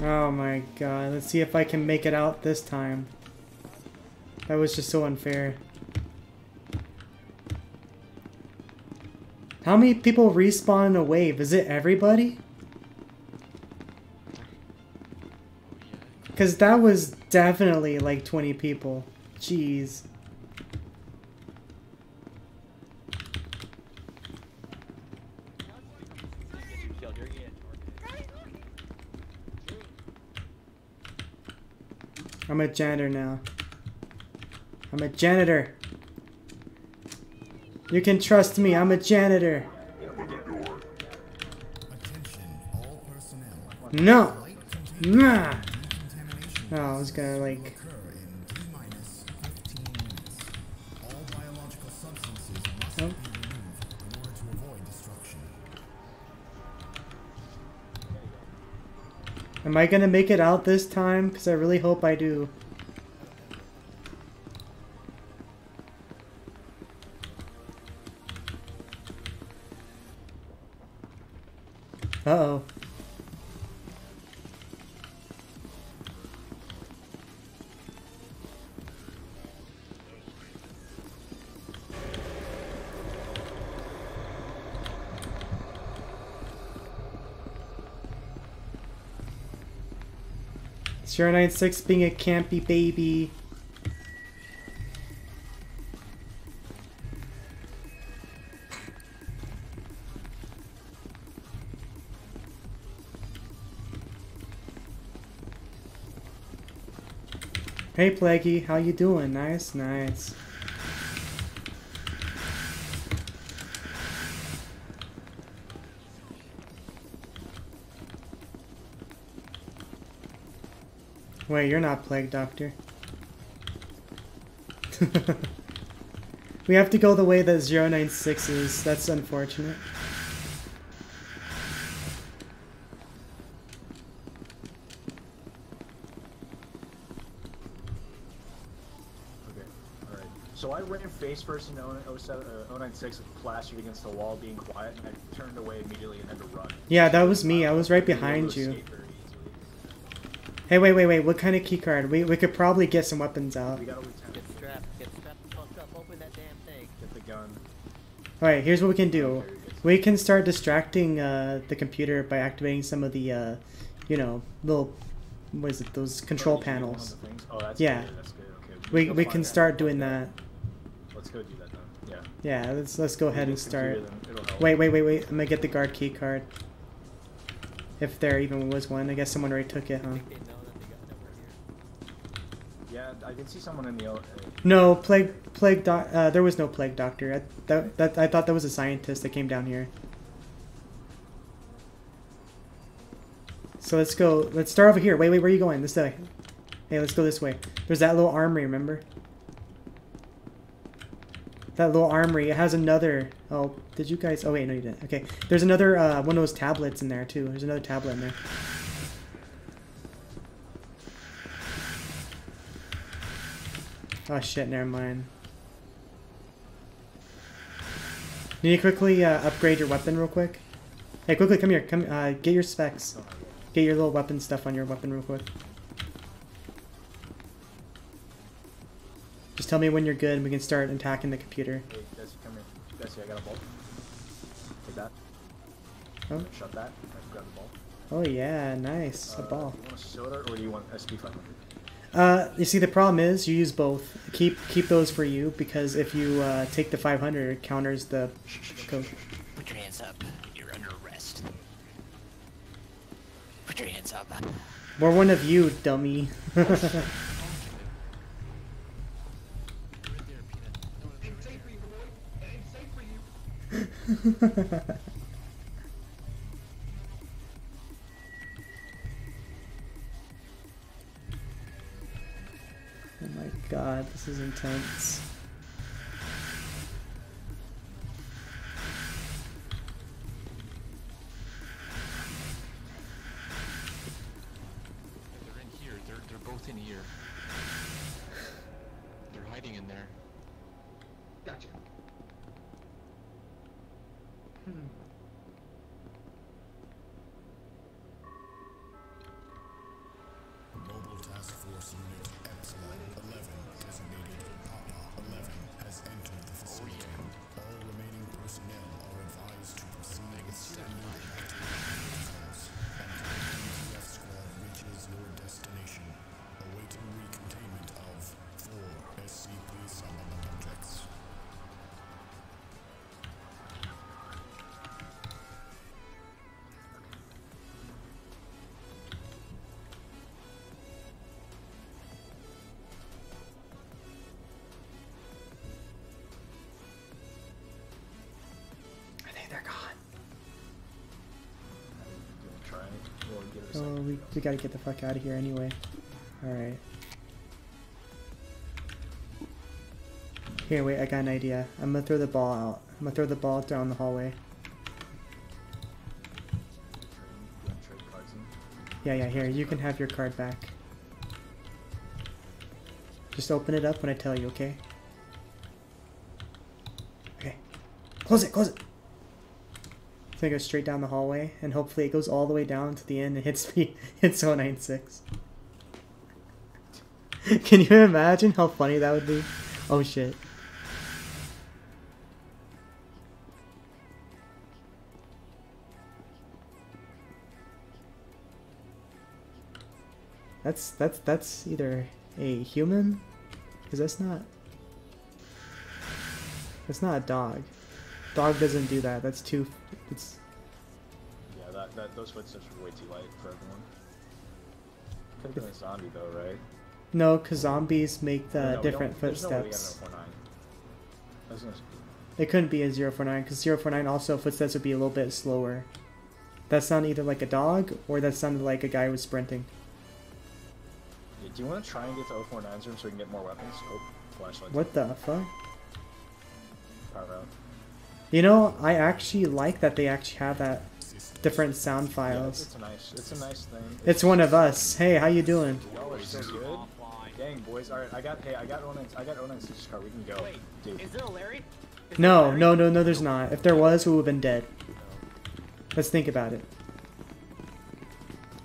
Oh my god. Let's see if I can make it out this time. That was just so unfair. How many people respawn in a wave? Is it everybody? Oh, because that was definitely like 20 people. Jeez. I'm a janitor now. I'm a janitor. You can trust me, I'm a janitor. No! Nah! Oh, I was gonna like. Am I gonna make it out this time? Because I really hope I do. Uh oh Zero nine six being a campy baby. Hey Plaguey, how you doing? Nice, nice. Wait, you're not Plague Doctor. we have to go the way that 096 is. That's unfortunate. Okay, alright. So I ran face first in 07, uh, 096 plastered against the wall, being quiet, and I turned away immediately and had to run. Yeah, that was me. I was right behind you. escape very easily. Hey, wait, wait, wait. What kind of keycard? We, we could probably get some weapons out. We got. Get strapped. Get strapped the fuck up. Open that damn thing. Get the gun. Alright, here's what we can do. We can start distracting uh, the computer by activating some of the, uh, you know, little, what is it, those control Oh, you can do one of panels. Oh, that's yeah. good, that's good, okay. We, Go we can start doing that. Let's go do that then. Yeah. Yeah, let's let's go If ahead and start. then it'll help. Wait, wait, wait, wait. I'm gonna get the guard key card. If there even was one, I guess someone already took it, huh? Yeah, I can see someone in the. ele- Uh, No, plague, plague doc. Uh, there was no plague doctor. I, that, that I thought that was a scientist that came down here. So let's go. Let's start over here. Wait, wait. Where are you going? This way. Hey, let's go this way. There's that little armory. Remember? That little armory. It has another. Oh, did you guys? Oh wait, no, you didn't. Okay. There's another uh, one of those tablets in there too. There's another tablet in there. Oh shit, never mind. Need to quickly uh, upgrade your weapon real quick? Hey, quickly, come here. Come, uh, get your specs. Get your little weapon stuff on your weapon real quick. Just tell me when you're good and we can start attacking the computer. hey, Desi, come here. Desi, I got a ball. Take that. Oh. Shut that. I grab the ball. Oh yeah, nice. A Uh, ball. Do you want a soda or do you want SCP 500? Uh, you see, the problem is you use both. Keep keep those for you because if you uh, take the 500, it counters the code. Put your hands up. You're under arrest. Put your hands up. We're one of you, dummy. oh my god, this is intense. Mobile Oh, we, we gotta get the fuck out of here anyway. Alright. Here, wait, I got an idea. I'm gonna throw the ball out. I'm gonna throw the ball down the hallway. Yeah, yeah, here, you can have your card back. Just open it up when I tell you, okay? Okay. Close it, close it! It's gonna go straight down the hallway, and hopefully it goes all the way down to the end and hits me, hits 096. Can you imagine how funny that would be? Oh shit. That's that's that's either a human, because that's not. That's not a dog. Dog doesn't do that. That's too. It's Yeah, that, that those footsteps were way too light for everyone. Could have been a zombie though, right? no, because zombies make the No, different no footsteps. got an 049. I was gonna It couldn't be a 049 because 049 also footsteps would be a little bit slower. That sounded either like a dog or that sounded like a guy who was sprinting. Yeah, do you want to try and get to 049's room so we can get more weapons? Oh, flashlight. What the fuck? Power out. You know, I actually like that they actually have that different sound Yeah, files. it's a nice, it's a nice thing. It's one of us. Hey, how you doing? Y'all are so good. Dang, boys. All right, I got. Hey, I got 09. I got 096 car. We can go, dude. Is there a Larry? No, no, no, no, there's not. If there was, we would have been dead. Let's think about it.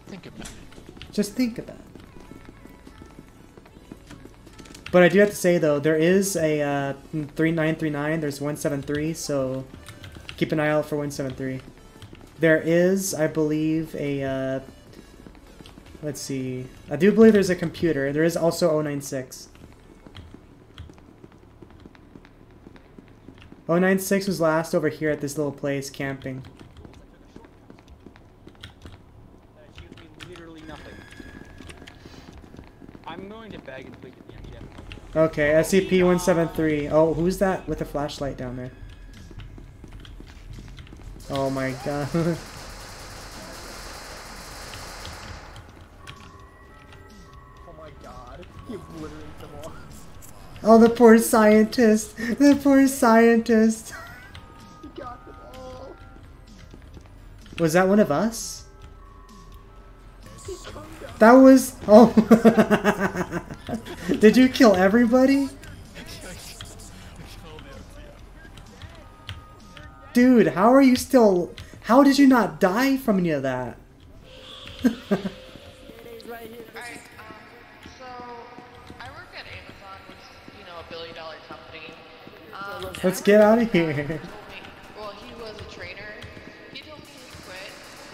Think about it. Just think about it. But I do have to say though, there is a uh, 3939, there's 173, so keep an eye out for 173. There is, I believe, a uh, let's see. I do believe there's a computer. There is also 096. 096 was last over here at this little place camping. That shoots me literally nothing. I'm going to bag and tweak at the MGF. Okay, SCP-173. Oh, who's that with a flashlight down there? Oh my god. Oh my god. You obliterated them all. oh, the poor scientist. The poor scientist. You got them all. Was that one of us? That was... Oh. Did you kill everybody? Dude, how are you still... How did you not die from any of that? Alright, so I work at Amazon, which is, you know, a billion dollar company. Let's get out of here. Well, he was a trainer. He told me he quit.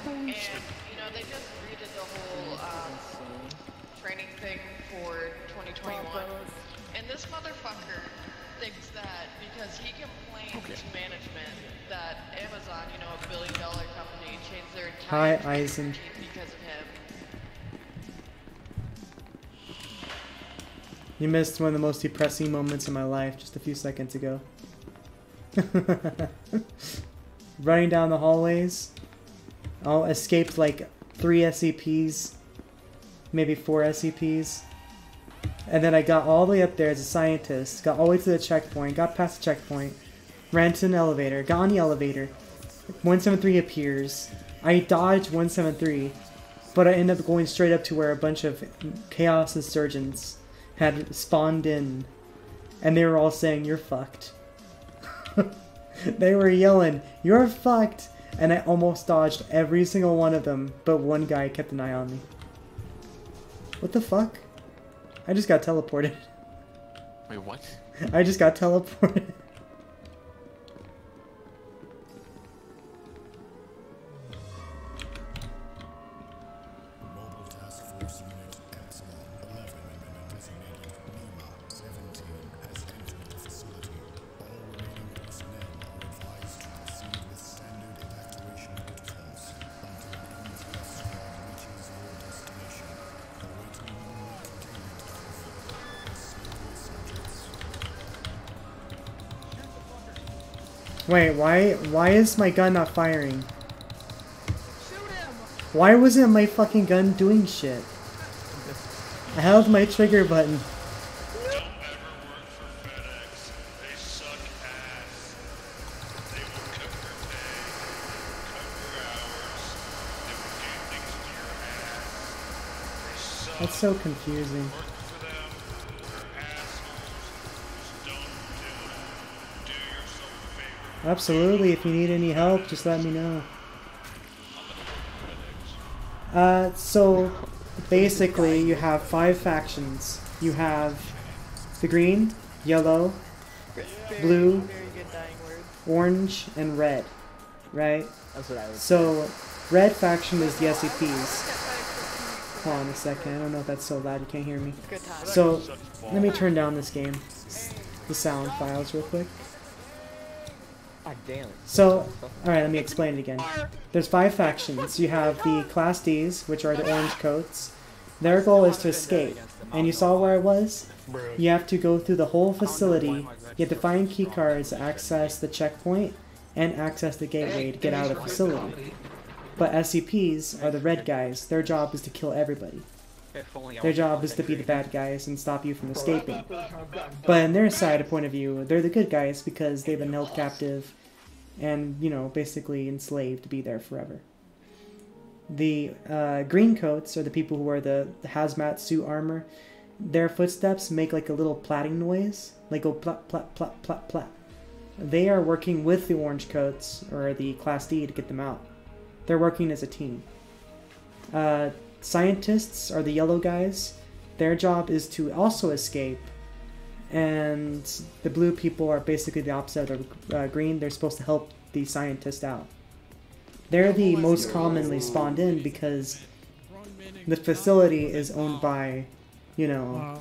and, you know, they just redid the whole um, training thing for 2021. And this motherfucker thinks that because he complained to management that Amazon, you know, a billion dollar company, changed their Hi, entire training Eisen. because of him. You missed one of the most depressing moments in my life just a few seconds ago. Running down the hallways. I escaped like three SCPs, maybe four SCPs. And then I got all the way up there as a scientist, got all the way to the checkpoint, got past the checkpoint, ran to an elevator, got on the elevator. 173 appears. I dodged 173, but I end up going straight up to where a bunch of Chaos Insurgents had spawned in, and they were all saying, You're fucked. they were yelling, You're fucked! And I almost dodged every single one of them, but one guy kept an eye on me. What the fuck? I just got teleported. Wait, what? I just got teleported. Wait, why why is my gun not firing? Why wasn't my fucking gun doing shit? I held my trigger button. That's so confusing. Absolutely, if you need any help, just let me know. Uh, so basically, you have five factions. You have the green, yellow, blue, orange, and red, right? That's what I would So, red faction is the SCPs. Hold on a second. I don't know if that's so loud you can't hear me. So, let me turn down this game, the sound files real quick. So, alright, let me explain it again. There's five factions. You have the Class Ds, which are the orange coats. Their goal is to escape. And you saw where I was? You have to go through the whole facility. You have to find key cards, access the checkpoint, and access the gateway to get out of the facility. But SCPs are the red guys. Their job is to kill everybody. Their job is to be the bad guys and stop you from escaping. But in their side of point of view, they're the good guys because they've been held captive and, you know, basically enslaved to be there forever. The uh, green coats are the people who wear the, the hazmat suit armor. Their footsteps make like a little platting noise, like go plat plat plat plat plat. They are working with the orange coats or the Class D to get them out. They're working as a team. Uh, scientists are the yellow guys. Their job is to also escape. And the blue people are basically the opposite of the uh, green. They're supposed to help the scientist out. They're the most commonly spawned in because the facility is owned by, you know,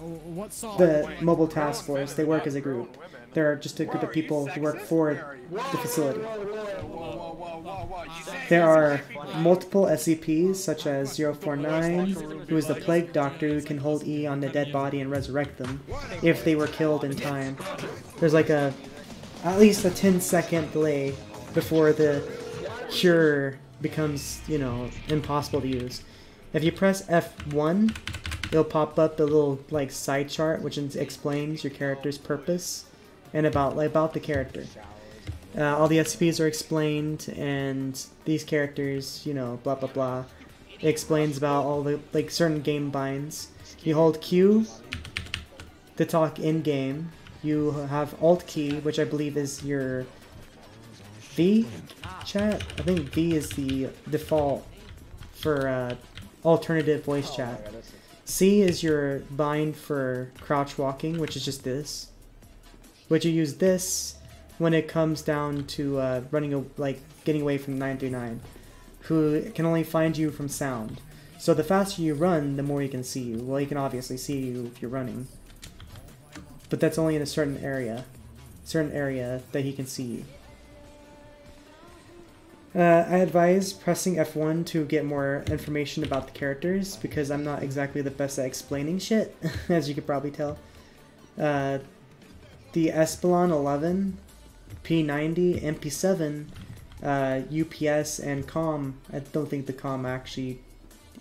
the mobile task force. They work as a group. They're just a group of people who work for the facility. There are multiple SCPs, such as 049, who is the plague doctor who can hold E on the dead body and resurrect them if they were killed in time. There's like a at least a 10 second delay before the cure becomes, you know, impossible to use. If you press F1, it'll pop up a little like side chart which explains your character's purpose and about like, about the character. Uh, all the SCPs are explained, and these characters, you know, blah blah blah. It explains about all the like certain game binds. You hold Q to talk in game. You have Alt key, which I believe is your V chat. I think V is the default for uh, alternative voice chat. C is your bind for crouch walking, which is just this. Which you use this when it comes down to uh, running, a, like getting away from 939, who can only find you from sound. So the faster you run, the more he can see you. Well, he can obviously see you if you're running, but that's only in a certain area, certain area that he can see you. Uh, I advise pressing F1 to get more information about the characters because I'm not exactly the best at explaining shit, as you could probably tell. Uh, the Epsilon 11, P90, MP7, uh, UPS, and COM, I don't think the COM actually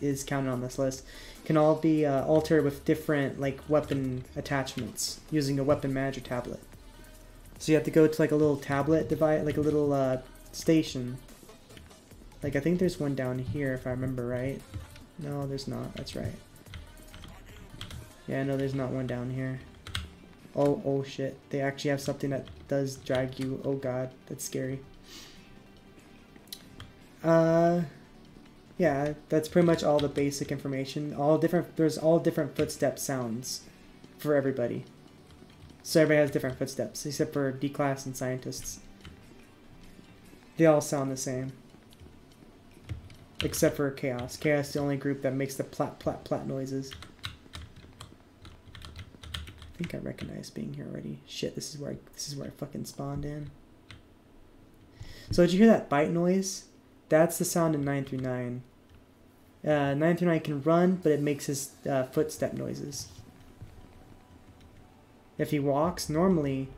is counted on this list, can all be uh, altered with different like weapon attachments using a weapon manager tablet. So you have to go to like a little tablet device, like a little uh, station. Like I think there's one down here if I remember right. No, there's not. That's right. Yeah, no, there's not one down here. Oh, oh shit. They actually have something that does drag you. Oh god, that's scary. Uh, yeah, that's pretty much all the basic information. All different, there's all different footstep sounds for everybody. So everybody has different footsteps, except for D-Class and Scientists. They all sound the same. Except for Chaos. Chaos is the only group that makes the plat plat plat noises. I think I recognize being here already. Shit, this is where I, this is where I fucking spawned in. So did you hear that bite noise? That's the sound in 939. Uh, 939 can run, but it makes his uh, footstep noises. If he walks, normally...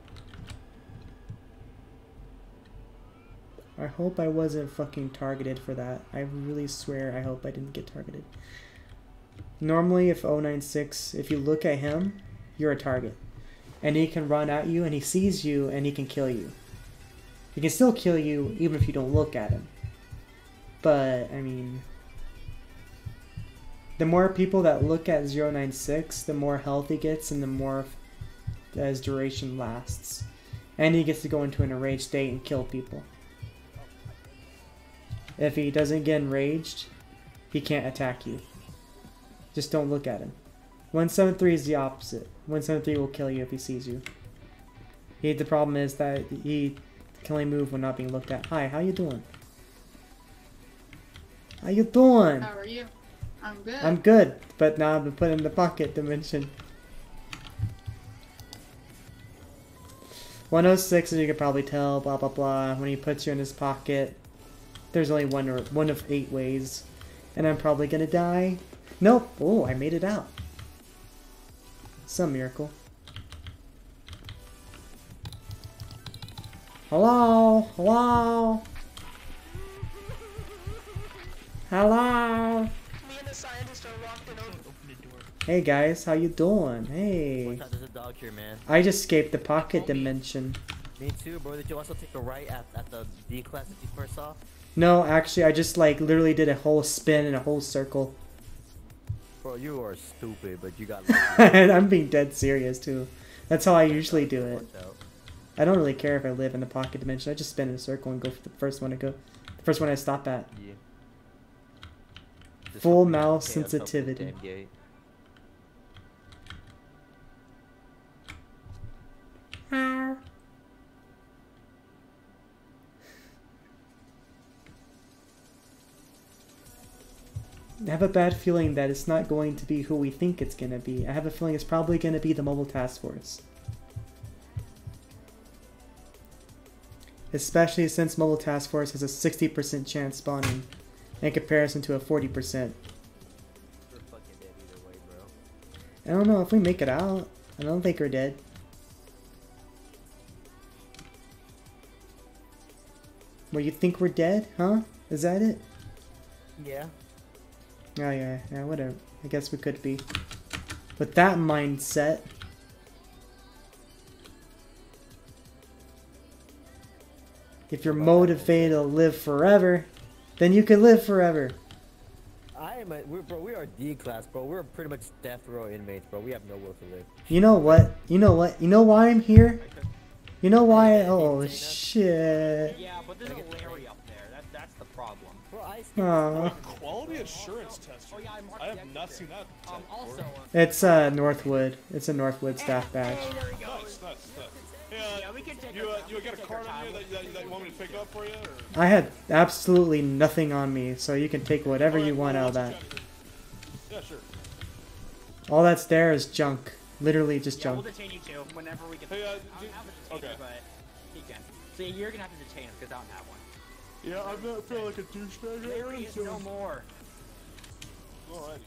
I hope I wasn't fucking targeted for that. I really swear I hope I didn't get targeted. Normally, if 096, if you look at him, you're a target. And he can run at you and he sees you and he can kill you. He can still kill you even if you don't look at him. But, I mean... The more people that look at 096, the more health he gets and the more his duration lasts. And he gets to go into an enraged state and kill people. If he doesn't get enraged, he can't attack you. Just don't look at him. 173 is the opposite. 173 will kill you if he sees you. He, the problem is that he can only move when not being looked at. Hi, how you doing? How you doing? How are you? I'm good. I'm good, but now I've been put in the pocket dimension. 106, as you can probably tell, blah blah blah. When he puts you in his pocket, there's only one or one of eight ways, and I'm probably gonna die. Nope. Oh, I made it out. Some miracle. Hello, hello, hello. Me and the scientist are locked in over. Hey guys, how you doing? Hey. Watch out, there's a dog here, man. I just escaped the pocket dimension. Me too, bro. Did you also take a right at, at the D class that you first saw? No, actually, I just like literally did a whole spin in a whole circle. Bro, you are stupid, but you got lucky. and I'm being dead serious too. That's how I usually do it. I don't really care if I live in the pocket dimension. I just spin in a circle and go for the first one I go. The first one I stop at. Yeah. Full fucking mouse KS sensitivity. damn I have a bad feeling that it's not going to be who we think it's going to be. I have a feeling it's probably going to be the mobile task force. Especially since mobile task force has a 60% chance spawning in comparison to a 40%. We're fucking dead either way, bro. I don't know if we make it out. I don't think we're dead. Well, you think we're dead, huh? Is that it? Yeah. Oh yeah, yeah, whatever. I guess we could be. With that mindset. If you're motivated to live forever, then you can live forever. I am a, we're, bro, we are D class, bro. We're pretty much death row inmates, bro. We have no will to live. You know what? You know what? You know why I'm here? You know why? Oh shit. Yeah, but there's a Larry up Bro, Quality assurance tester. Oh, yeah, I have not there. seen that. Um, also, before. uh, It's uh Northwood. It's a Northwood staff badge. Nice, nice, nice. Yeah, we can take you, uh, time. you We got a card on you that, that, that you want me to pick up for you? Or? I had absolutely nothing on me, so you can take whatever you want out of that. Yeah, sure. All that's there is junk. Literally just yeah, we'll junk. detain you too whenever we get. Hey, uh, I do- don't have a detainer, okay. but he can. So you're gonna have to detain him because I don't have one. Yeah, I'm not feeling like a douchebag. right Larry now, is so- no more. Alrighty.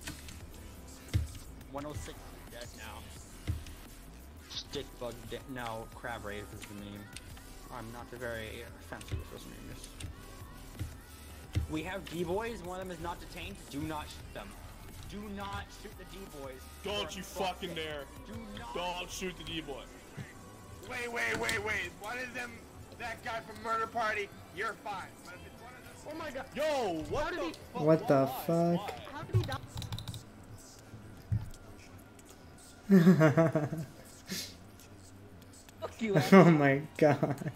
106 dead now. Stick bug de- no, crab rave is the name. I'm not very fancy with those names. We have D-boys, one of them is not detained. Do not shoot them. Do not shoot the D-boys. Don't you fucking dare. Do not. Don't shoot the D-boy. Wait, wait, wait, wait. One of them, that guy from Murder Party, you're fine. But if it's one of them, Oh my god. Yo, what How did the he- fuck? What the fuck? How did he die? Fuck you, oh my god.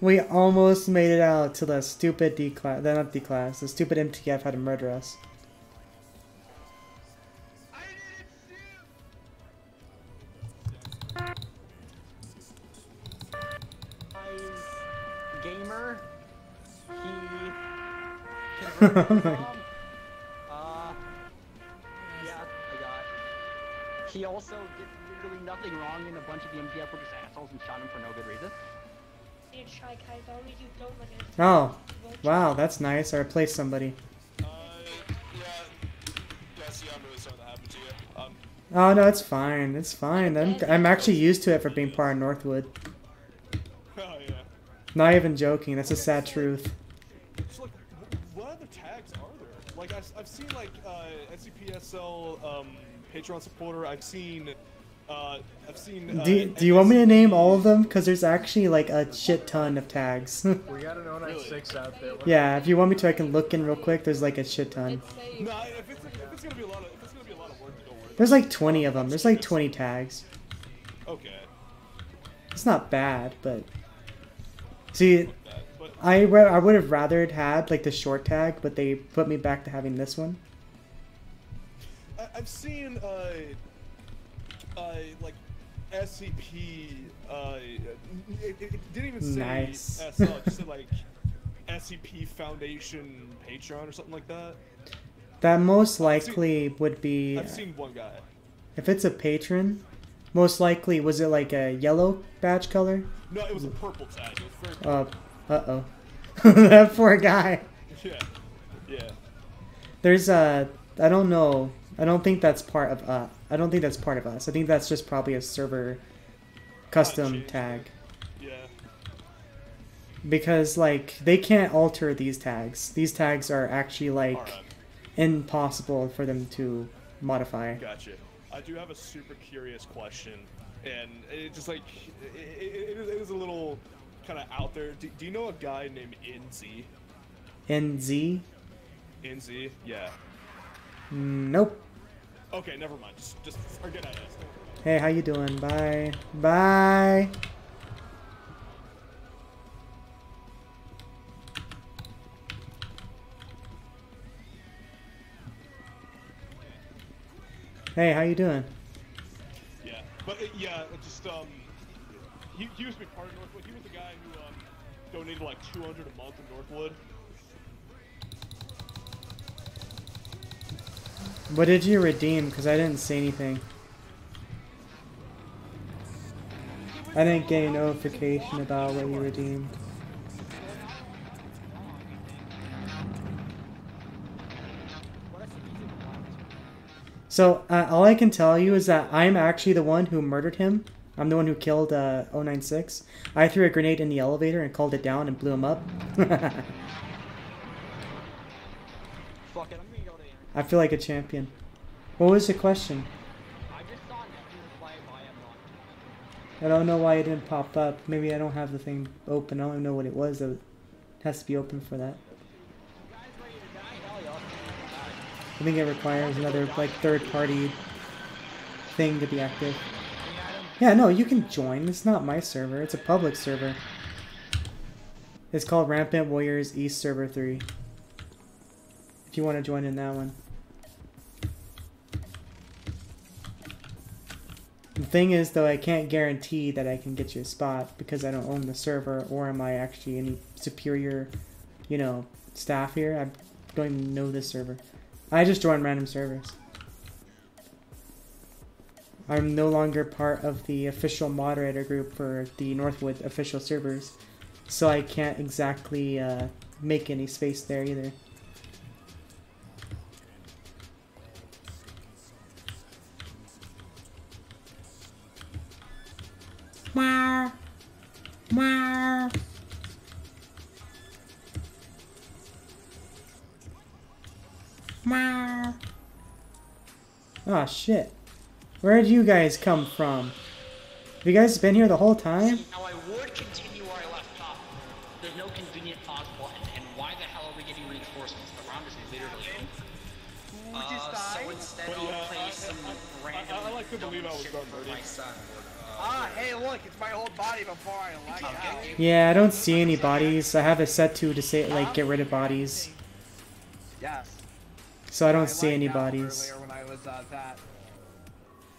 We almost made it out to the stupid D class. Then not D class. The stupid MTF had to murder us. Oh Uh. Yeah, I got. He also did literally nothing wrong, and a bunch of the MTF were just assholes and shot him for no good reason. Dude, Shy Guys, always you don't look at it. Oh, wow, that's nice. I replaced somebody. Uh, yeah. Yeah, see, I'm really sorry that happened to you. Um, Oh no, it's fine. It's fine. I'm I'm actually used to it for being part of Northwood. oh yeah. Not even joking. That's a sad truth. So, like, wh- what other tags are there? Like, I've, I've seen, like, uh, NCPSL, um, Patreon supporter. I've seen, uh, I've seen, uh, Do, do you want me to name all of them? Because there's actually like a shit ton of tags. We got an 096 out there. What- yeah, if you want me to, I can look in real quick. There's like a shit ton. No, if it's, if it's gonna be a lot of, if it's gonna be a lot of work, don't. There's like 20 of them. There's like 20 tags. Okay. It's not bad, but see, But I re- I would have rather had like the short tag, but they put me back to having this one. I, I've seen, uh, uh, like, SCP, uh, it, it, didn't even say Nice. SL, it just said, like, SCP Foundation Patreon or something like that. That most likely would be. I've seen one guy. If it's a patron, most likely was it like a yellow badge color? No, it was a purple tag. It was very Uh, uh oh. that poor guy. Yeah. Yeah. There's a. I don't know. I don't think that's part of uh. I don't think that's part of us. I think that's just probably a server custom tag. Yeah. Because like they can't alter these tags. These tags are actually like impossible for them to modify. Gotcha. I do have a super curious question, and it just like it, it, it it is a little kind of out there. Do, do you know a guy named NZ? NZ? NZ? Yeah. Nope. Okay, never mind. Just just forget I asked. Hey, how you doing? Bye. Bye. Hey, how you doing? Yeah, but uh, yeah, just um, he, he used to be part of. Donated like 200 a month in Northwood. What did you redeem? Because I didn't see anything. I didn't get a notification about what you redeemed. So, uh, all I can tell you is that I'm actually the one who murdered him. I'm the one who killed uh, 096. I threw a grenade in the elevator and called it down and blew him up. I feel like a champion. What was the question? I don't know why it didn't pop up. Maybe I don't have the thing open. I don't even know what it was. That has to be open for that. I think it requires another like third party thing to be active. Yeah, no, you can join. It's not my server. It's a public server. It's called Rampant Warriors East Server 3. If you want to join in that one. The thing is, though, I can't guarantee that I can get you a spot because I don't own the server, or am I actually any superior, you know, staff here? I don't even know this server. I just join random servers. I'm no longer part of the official moderator group for the Northwood official servers, so I can't exactly uh, make any space there either. Oh shit. Where did you guys come from? Have you guys been here the whole time? Now I would continue where I left off. There's no convenient pause button, and why the hell are we getting reinforcements? The round is literally over. Uh, so instead I'll play some random I like to believe I was done for my son. Ah, hey, look, it's my whole body before I left out. Yeah, I don't see any bodies. I have it set to to say like get rid of bodies. Yes. So I don't see any bodies.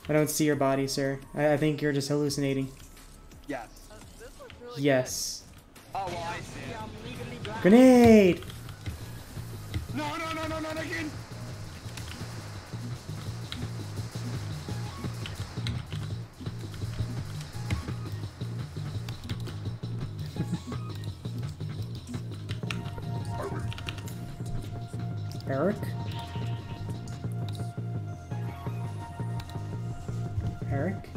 I was that. I don't see your body, sir. I, I think you're just hallucinating. Yes. Yes. Oh, well, I see it. Grenade! No, no, no, no, not again! Eric? Eric?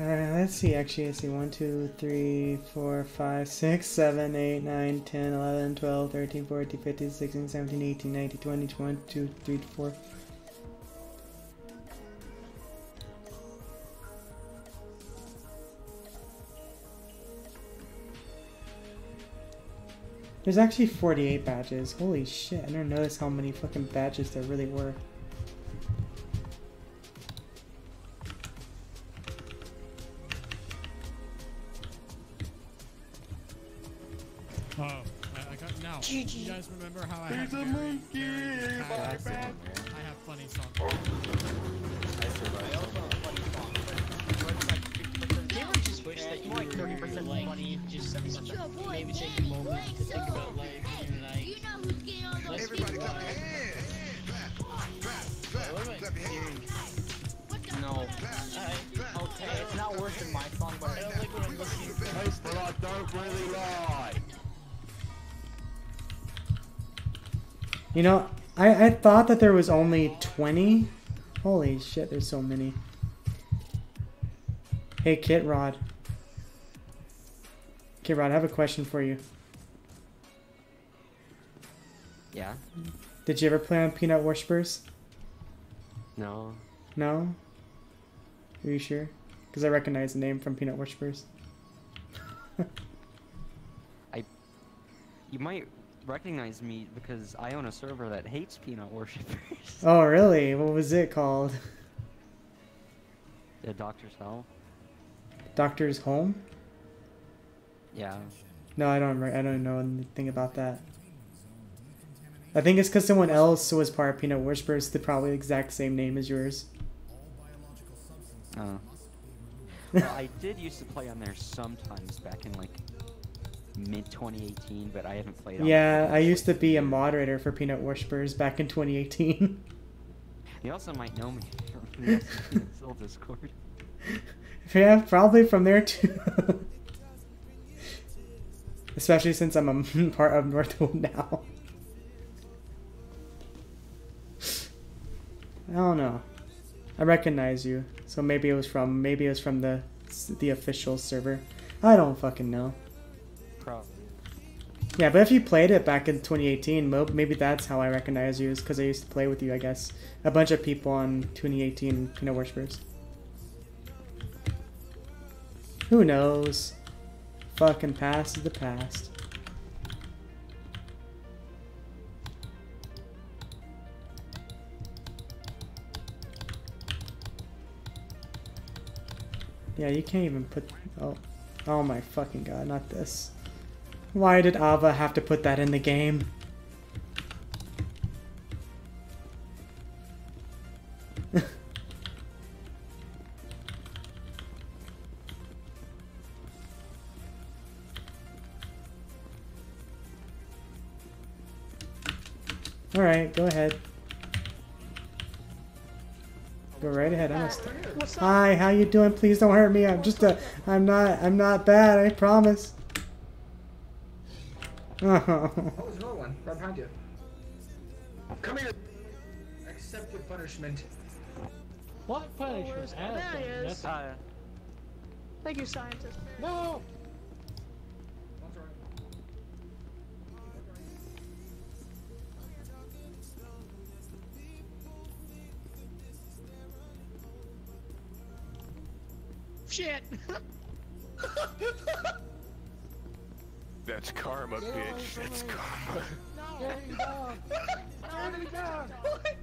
Alright, let's see. Actually, I see 1, 2, 3, 4, 5, 6, 7, 8, 9, 10, 11, 12, 13, 14, 15, 16, 17, 18, 19, 20, 21, 2, 3, 4. There's actually 48 badges. Holy shit, I never noticed how many fucking badges there really were. Oh, I, I got now. GG. You guys remember how I There's had a monkey very in bad my accent? bed. I have funny songs. I also have a funny song, but it's like 50% maybe take a moment to think about life in your life. You know who's getting all those Everybody people? clap your What am I hearing? No. Okay, it's not worse than my song, but I don't like when I'm listening to But I don't really lie. You know, I, I thought that there was only 20. Holy shit, there's so many. Hey, Kit Rod. Kit Rod, I have a question for you. Yeah. Did you ever play on Peanut Worshippers? No. No? Are you sure? Because I recognize the name from Peanut Worshippers. I. You might recognize me because I own a server that hates peanut worshippers. Oh, really? What was it called? the Doctor's Hell. Doctor's Home? Yeah. No, I don't. I don't know anything about that. I think it's because someone else was part of Peanut Worshippers. The probably exact same name as yours. Oh. well, I did used to play on there sometimes back in like mid 2018, but I haven't played on Yeah, I used to be a moderator for Peanut Worshippers back in 2018. You also might know me from the Discord. yeah, probably from there too. Especially since I'm a part of Northwood now. I don't know. I recognize you, so maybe it was from maybe it was from the the official server. I don't fucking know. Probably. Yeah, but if you played it back in 2018, mo- maybe that's how I recognize you, is because I used to play with you, I guess. A bunch of people on 2018 Peanut Worshippers. Who knows? Fucking past is the past. Yeah, you can't even put... Oh, oh my fucking god, not this. Why did Ava have to put that in the game? Alright, go ahead. Go right ahead. I'm a st- Hi, how you doing? Please don't hurt me. I'm just a. I'm not. I'm not bad. I promise. Oh. Oh, there's another one right behind you. Come here. Accept your punishment. What punishment? There he is. Uh, Thank you, scientist. No! Shit! That's karma, bitch. That's karma. Dirty dog! Dirty dog!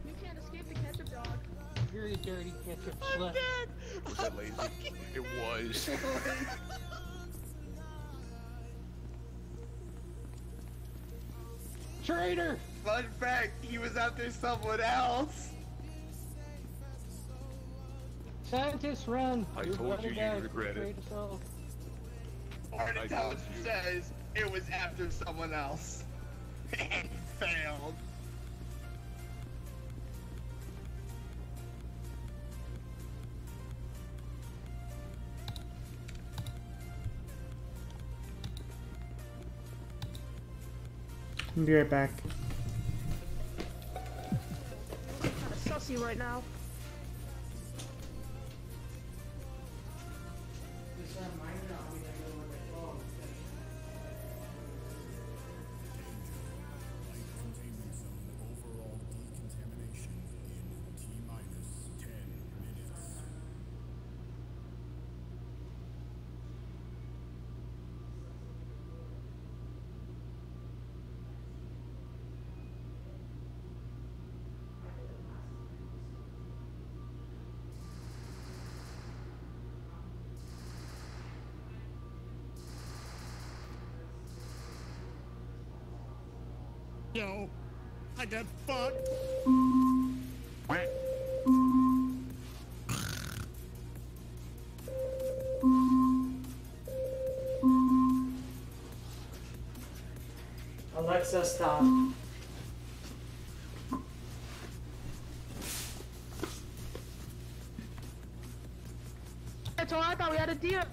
You can't escape the ketchup dog. You're a dirty ketchup I'm slut. dead! Was that lazy? It was. Traitor! Fun fact, he was after someone else. Scientists run! I You're told you you'd regret it. Afraid of. Artie I Towns told you. says it was after someone else. and failed. I'll be right back. Kinda sussy right now. Yo, I got fucked. Alexa, stop. That's all I thought we had a deal.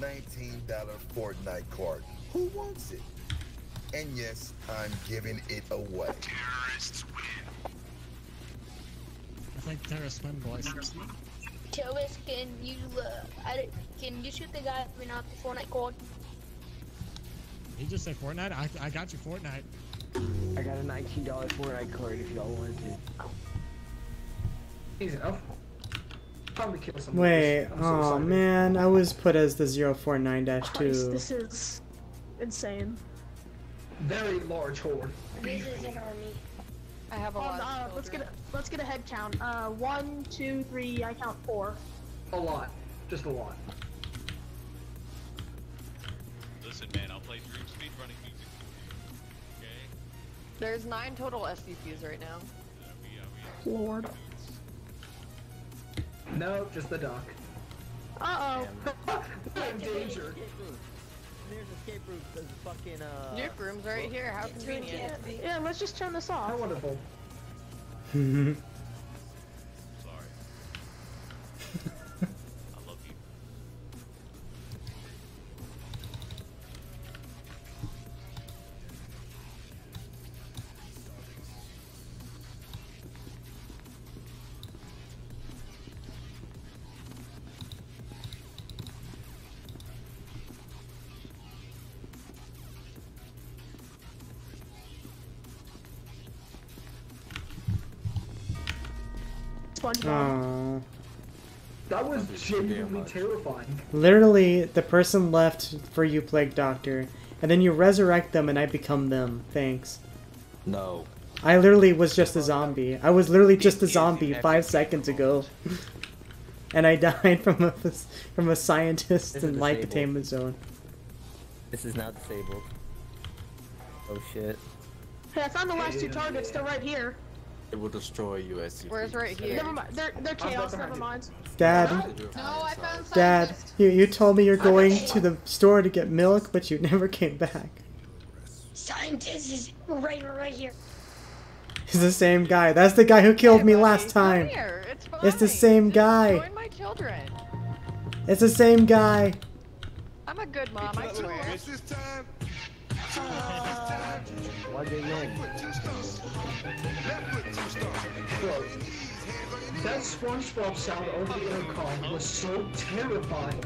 $19 Fortnite card. Who wants it? And yes, I'm giving it away. Terrorists win. I think terrorists win, boys. Terrorists, can you, uh, I, can you shoot the guy who out the Fortnite code? You just said Fortnite? I, I got you Fortnite. I got a $19 Fortnite card if y'all wanted to. Easy enough. Probably kill some. Wait, I'm so oh excited. man, I was put as the 049 Christ, 2. this is insane. Very large horde. This is an army. I have a Um, lot of uh, let's get a let's get a head count. Uh, one, two, three. I count four. A lot. Just a lot. Listen, man, I'll play Dream Speed running music. Okay? There's nine total SCPs right now. Lord. No, just the duck. Uh oh. I'm in danger. There's escape room because fucking uh. Nuke room's right here. How convenient. Yeah, let's just turn this off. How wonderful. Sorry. I SpongeBob. Aw. That was genuinely terrifying. Literally, the person left for you, Plague Doctor, and then you resurrect them and I become them. Thanks. No. I literally was just a zombie. I was literally just a zombie five seconds ago. and I died from a from a scientist in light disabled. containment zone. This is not disabled. Oh shit. Hey, I found the last two targets. They're right here. It will destroy you as you. Where's right here? Never mind. They're they're chaos. Never mind. Dad, No, I found Dad, you, you told me you're going to the store to get milk, but you never came back. Scientist is right, right here. He's the same guy. That's the guy who killed me last time. It's fine. It's the same guy. Join my children. It's the same guy. I'm a good mom. I swear. Why they that SpongeBob sound over the intercom was so terrifying.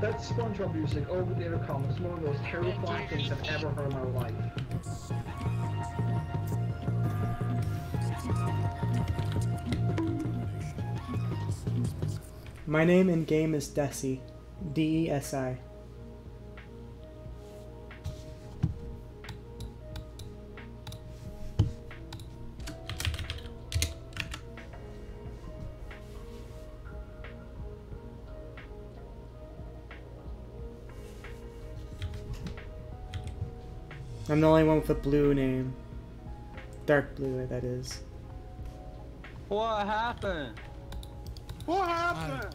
That SpongeBob music over the intercom was one of the most terrifying things I've ever heard in my life. My name in game is Desi. D E S I. I'm the only one with a blue name. Dark blue, that is. What happened? What happened?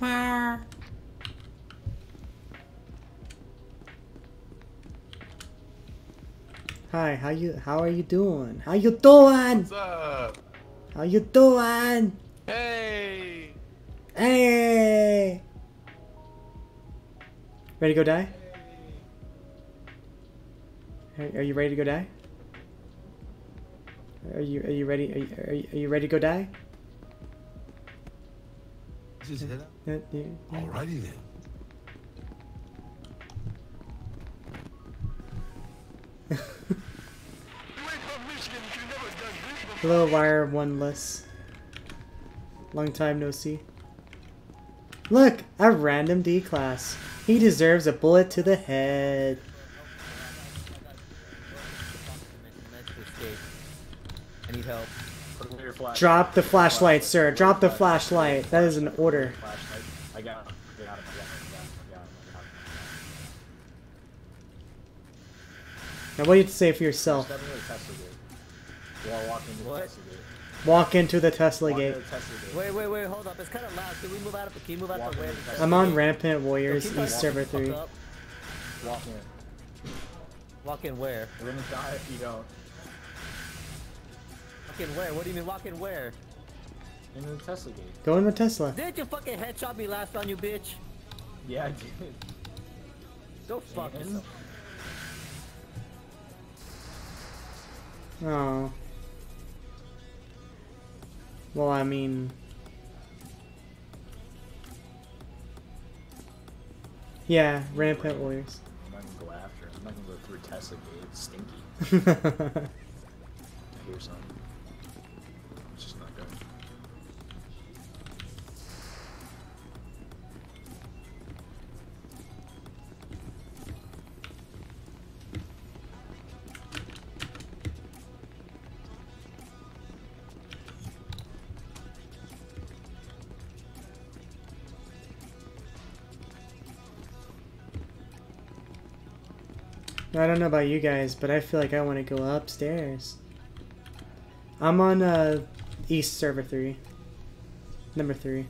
Hi, how you how are you doing? How you doing? What's up? How you doing? Hey! Hey! Ready to go die? Are, are you ready to go die? Are you are you ready? Are you, are you, are you ready to go die? Just hit yeah. Alrighty then. Hello, Wire Oneless. Long time no see. Look, a random D class. He deserves a bullet to the head. I need help. Put away your flash. Drop the flashlight, sir. Drop the flashlight. That is an order. Now, what do you have to say for yourself? Step into the Tesla gate. While walking into the Tesla gate. Walk into the Tesla Walk gate. into the Tesla gate. Wait, wait, wait, hold up. It's kind of loud. Can we move out of Can you move out Walk the way? the the I'm on. Rampant Warriors Yo, East Server 3. up. Walk in. Walk in where? You're gonna die if you don't. Walk in where? What do you mean walk in where? Into the Tesla gate. Go in the Tesla. Didn't you fucking headshot me last round, you bitch? Yeah, I did. Go fuck Damn. yourself. Oh. Well, I mean... Yeah, Rampant Warriors. I'm not gonna go after him. I'm not gonna go through Tesla gate. It's stinky. I hear something. I don't know about you guys, but I feel like I want to go upstairs. I'm on uh, East Server 3. Number 3.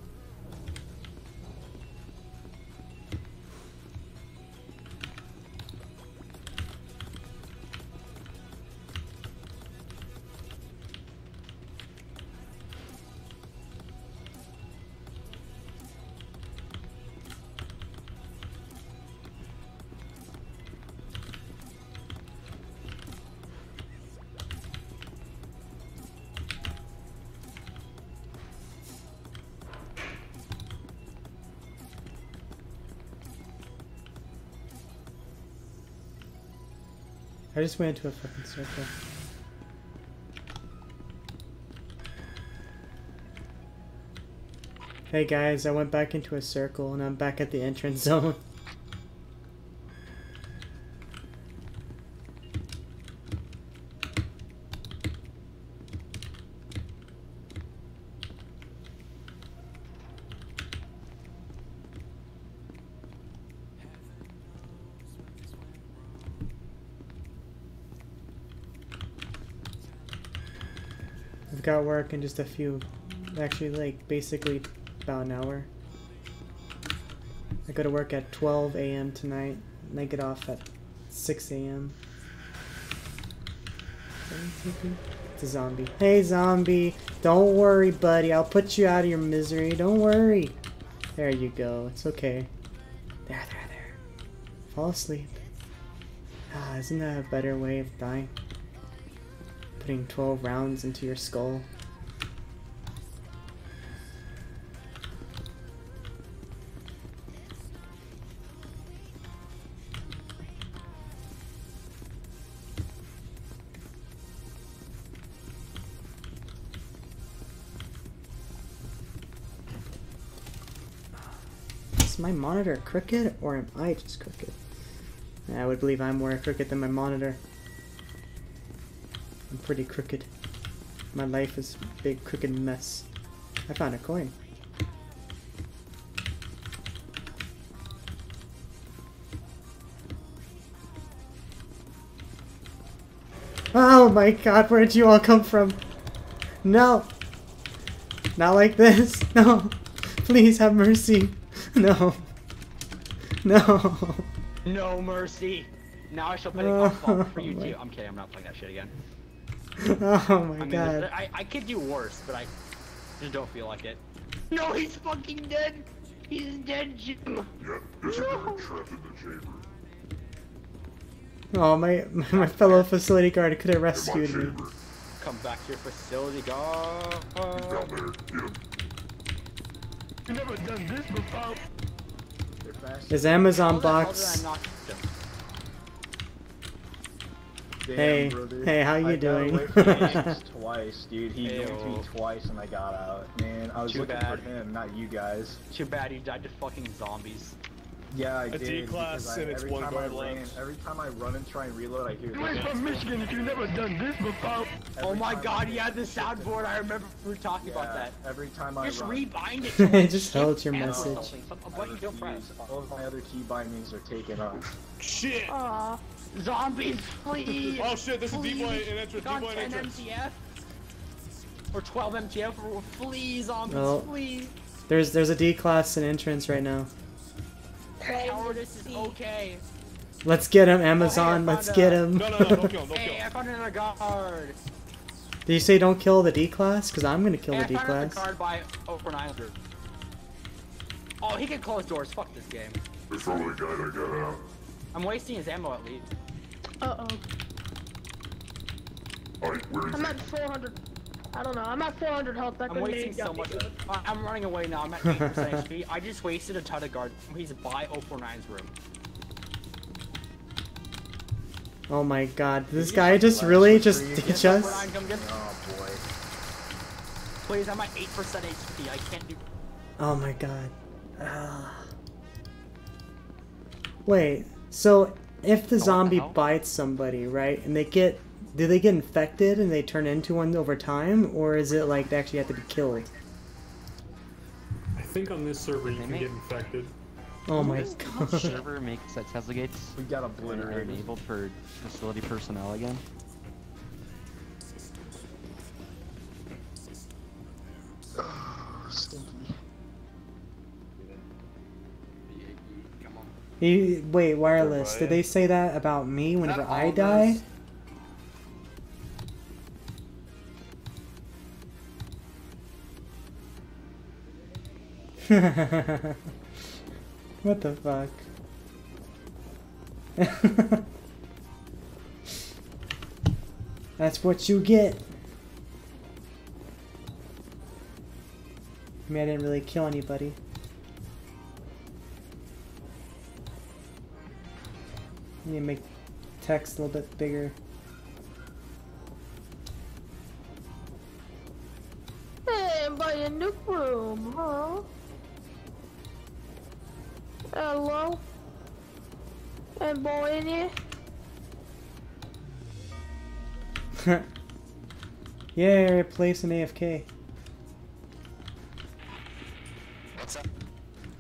I just went into a fucking circle. Hey guys, I went back into a circle and I'm back at the entrance zone. Work in just a few, actually like basically about an hour. I go to work at 12 a.m. tonight and I get off at 6 a.m. It's a zombie. Hey zombie, don't worry buddy, I'll put you out of your misery, don't worry. There you go, it's okay. There, there, there. Fall asleep. Ah, isn't that a better way of dying? Putting 12 rounds into your skull. My monitor crooked or am I just crooked? I would believe I'm more crooked than my monitor. I'm pretty crooked. My life is a big crooked mess. I found a coin. Oh my god, where'd you all come from? No! Not like this. No! Please have mercy. No. No. No mercy. Now I shall play the Oh, for you my- too. I'm kidding. I'm not playing that shit again. Oh my I mean, god. I, I could do worse, but I just don't feel like it. No, he's fucking dead. He's dead, Jim. No. Oh, my, my fellow facility guard could have rescued me. Come back to your facility, guard. You've never done this before. His Amazon How box. did I? Damn, Hey, brother. hey, how you I doing? away from James twice, dude. He Ayo. joined me twice and I got out. Man, I was Too looking bad. for him, not you guys. Too bad you died to fucking zombies. Yeah, I A did. D-class because I, it's every one time guard I ran, left. every time I run and try and reload, I hear. You ain't from Michigan if you've never done this before. oh my god, I he had the soundboard. I remember we were talking about that. Every time I Just run. rebind it. It just tell held your message. something. Some- What you don't press? All of my other key bindings are taken up. Shit! Aw. Zombies, please. Oh shit, there's a please. D-boy in entrance, Got D-boy in 10 entrance. MTF. Or 12 MTF. Or please, zombies, Oh. please. There's there's a D class in entrance right now. Cowardice is okay. Let's get him, Oh, hey, Amazon. Let's found get him. No, no, no, don't kill him, don't kill him. I found another guard. Did you say don't kill the D class? Because I'm gonna kill hey, the D I found another class. guard by over 900. Oh, he can close doors. Fuck this game. It's only guy that got out. I'm wasting his ammo at least. Uh oh. Alright, where is I'm he? at 400. I don't know. I'm at 400 health. I I'm wasting so much. I- I'm running away now. I'm at 8% HP. I just wasted a ton of guard. He's by 049's room. Oh my god, this you guy just just really just free ditch us? 049, come get Oh boy. Please, I'm at 8% HP. I can't do. Oh my god. Wait, so if the the zombie hell? bites somebody, right, and they get, do they get infected and they turn into one over time, or is it like they actually have to be killed? I think on this server you They can make- get infected. Oh my This god. server makes that Tesla gates We got that are obliterated. enabled for facility personnel again. He, wait, wireless. Did they say that about me whenever I of die? what the fuck? That's what you get. I mean, I didn't really kill anybody. I Need to make text a little bit bigger. Hey, I'm by a nuke room, huh? Hello? And boy in here? yeah, replace an AFK. What's up?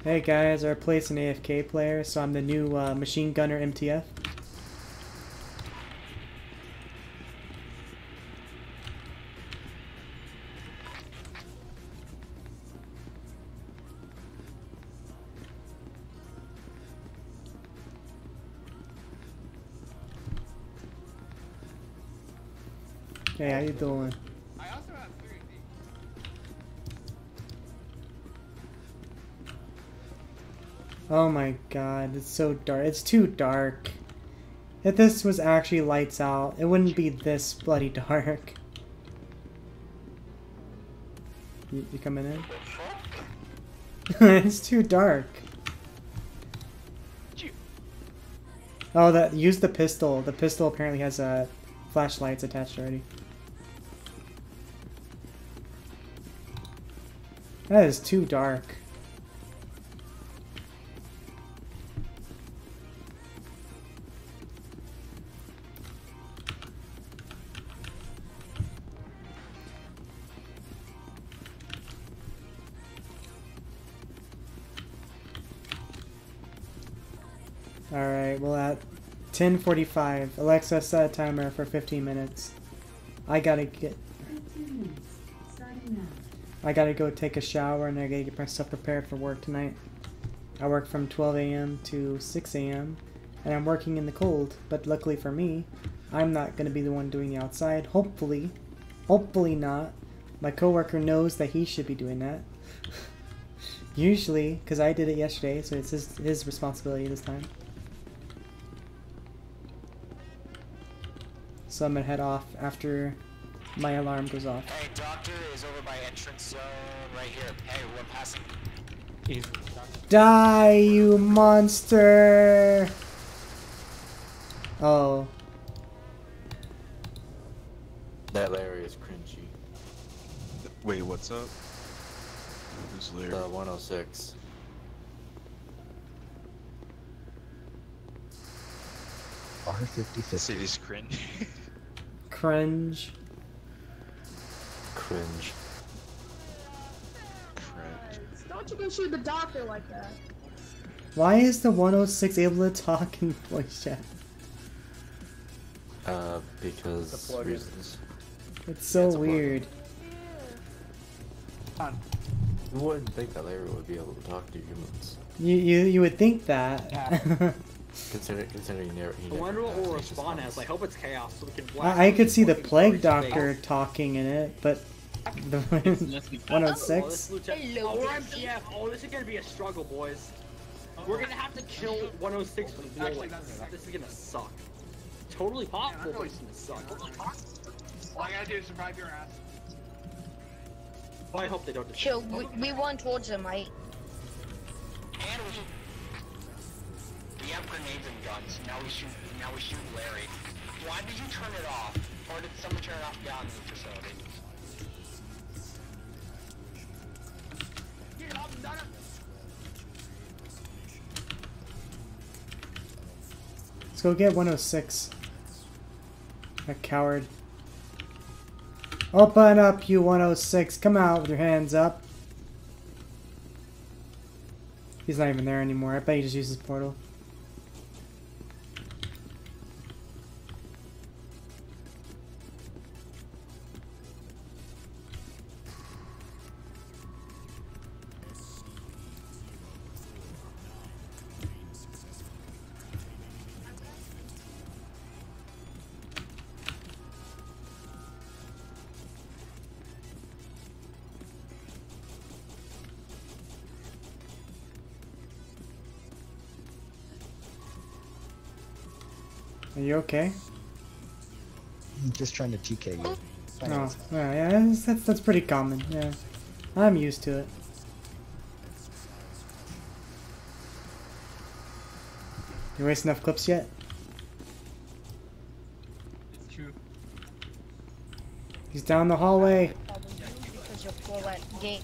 Hey guys, I replaced an AFK player, so I'm the new uh, machine gunner MTF. Hey, how you doing? I also have 3 Oh my god, it's so dark. It's too dark. If this was actually lights out, it wouldn't be this bloody dark. You, you coming in? it's too dark. Oh, that use the pistol. The pistol apparently has uh, flashlights attached already. That is too dark. Alright, well at 10.45, Alexa set a timer for 15 minutes. I gotta get... I gotta go take a shower and I gotta get myself prepared for work tonight. I work from 12 a.m. to 6 a.m. and I'm working in the cold, but luckily for me, I'm not gonna be the one doing the outside. Hopefully. Hopefully not. My coworker knows that he should be doing that. Usually, because I did it yesterday, so it's his, his responsibility this time. So I'm gonna head off after my alarm goes off. Hey, doctor is over by entrance zone right here. Hey, we're passing. Die, you monster! Oh. That Larry is cringy. Wait, what's up? Who's Larry? Uh, the 106. R50 City's cringe. Cringe. Cringe. Don't you go shoot the doctor like that. Why is the 106 able to talk in voice chat? Uh, because reasons. It's so weird. You wouldn't think that Larry would be able to talk to humans. You you you would think that. Consider, considering he never, he I never wonder what has will respond as. I hope it's chaos so we can blast I, I could see the plague doctor talking in it, but the Oh, 106. lieutenant- Oh, we're MTF. Oh, this is gonna be a struggle, boys. We're gonna have to kill 106 with bullets. This is gonna suck. Totally possible, but it's gonna suck. All I gotta do is survive your ass. Well, I hope they don't. Chill, we, we won towards him, right? And we, we have grenades and guns. Now we shoot. Now we shoot Larry. Why did you turn it off? Or did someone turn it off down in the facility? Let's go get 106. A coward. Open up, you 106. Come out with your hands up. He's not even there anymore. I bet he just uses portal. You okay? I'm just trying to TK you. Oh, yeah, yeah, that's, that's, that's pretty common, yeah. I'm used to it. You waste enough clips yet? It's true. He's down the hallway. Because you're full at gate.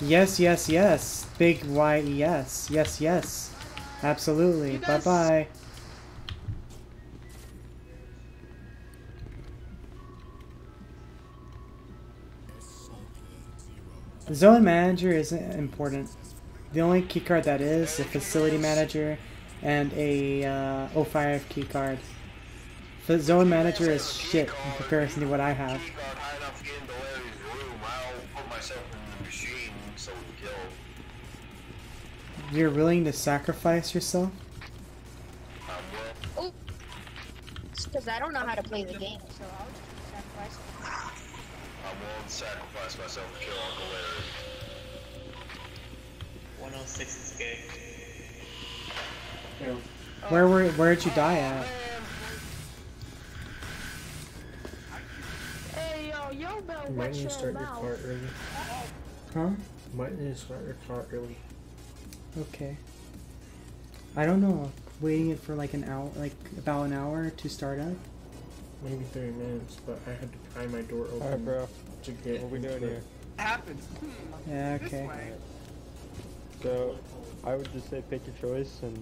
Yes, yes, yes. Big white Y E S. Yes, yes. Absolutely. Bye bye. Zone manager isn't important. The only keycard that is a facility manager and a uh, 05 keycard. The zone manager is shit in comparison to what I have. You're willing to sacrifice yourself? Oh, because I don't know how to play the game, so I'll sacrifice. I'm willing to sacrifice myself to kill Uncle Larry. 106 is gay. Where were where'd you die at? Hey, yo, yo, Bell, You might watch need to your start your mouth. car early. Huh? You might need to start your car early. Okay. I don't know. Waiting it for like an hour, like about an hour to start up. Maybe 30 minutes, but I had to pry my door open. Alright, bro. To get What we doing it. here? Happens. Yeah, This okay. way. So, I would just say pick your choice and,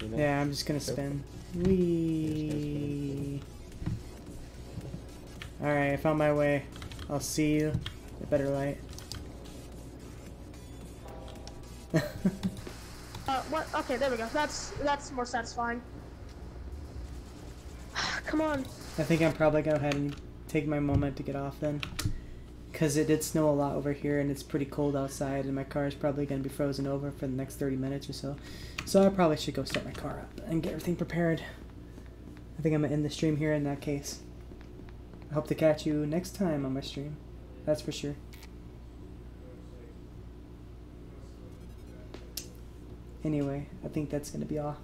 you know. Yeah, I'm just gonna go. spin. Wee. Alright, I found my way. I'll see you. A better light. Uh, what? Okay, there we go. That's that's more satisfying. Come on. I think I'm probably gonna go ahead and take my moment to get off then. Because it did snow a lot over here and it's pretty cold outside and my car is probably gonna be frozen over for the next 30 minutes or so. So I probably should go start my car up and get everything prepared. I think I'm gonna end the stream here in that case. I hope to catch you next time on my stream. That's for sure. Anyway, I think that's gonna be all.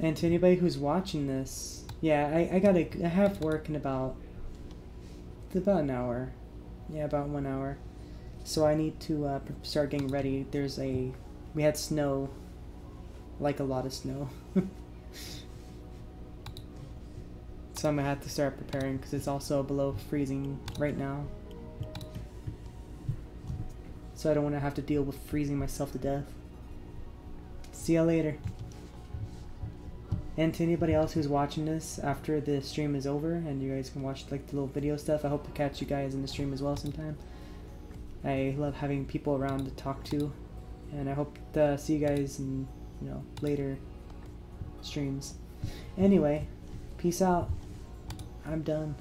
And to anybody who's watching this, yeah, I, I gotta I have work in about about an hour, yeah, about one hour. So I need to uh, start getting ready. There's a we had snow like a lot of snow. so I'm gonna have to start preparing because it's also below freezing right now. So I don't want to have to deal with freezing myself to death. See ya later. And to anybody else who's watching this after the stream is over and you guys can watch like the little video stuff, I hope to catch you guys in the stream as well sometime. I love having people around to talk to and I hope to see you guys in, you know, later streams. Anyway, peace out. I'm done.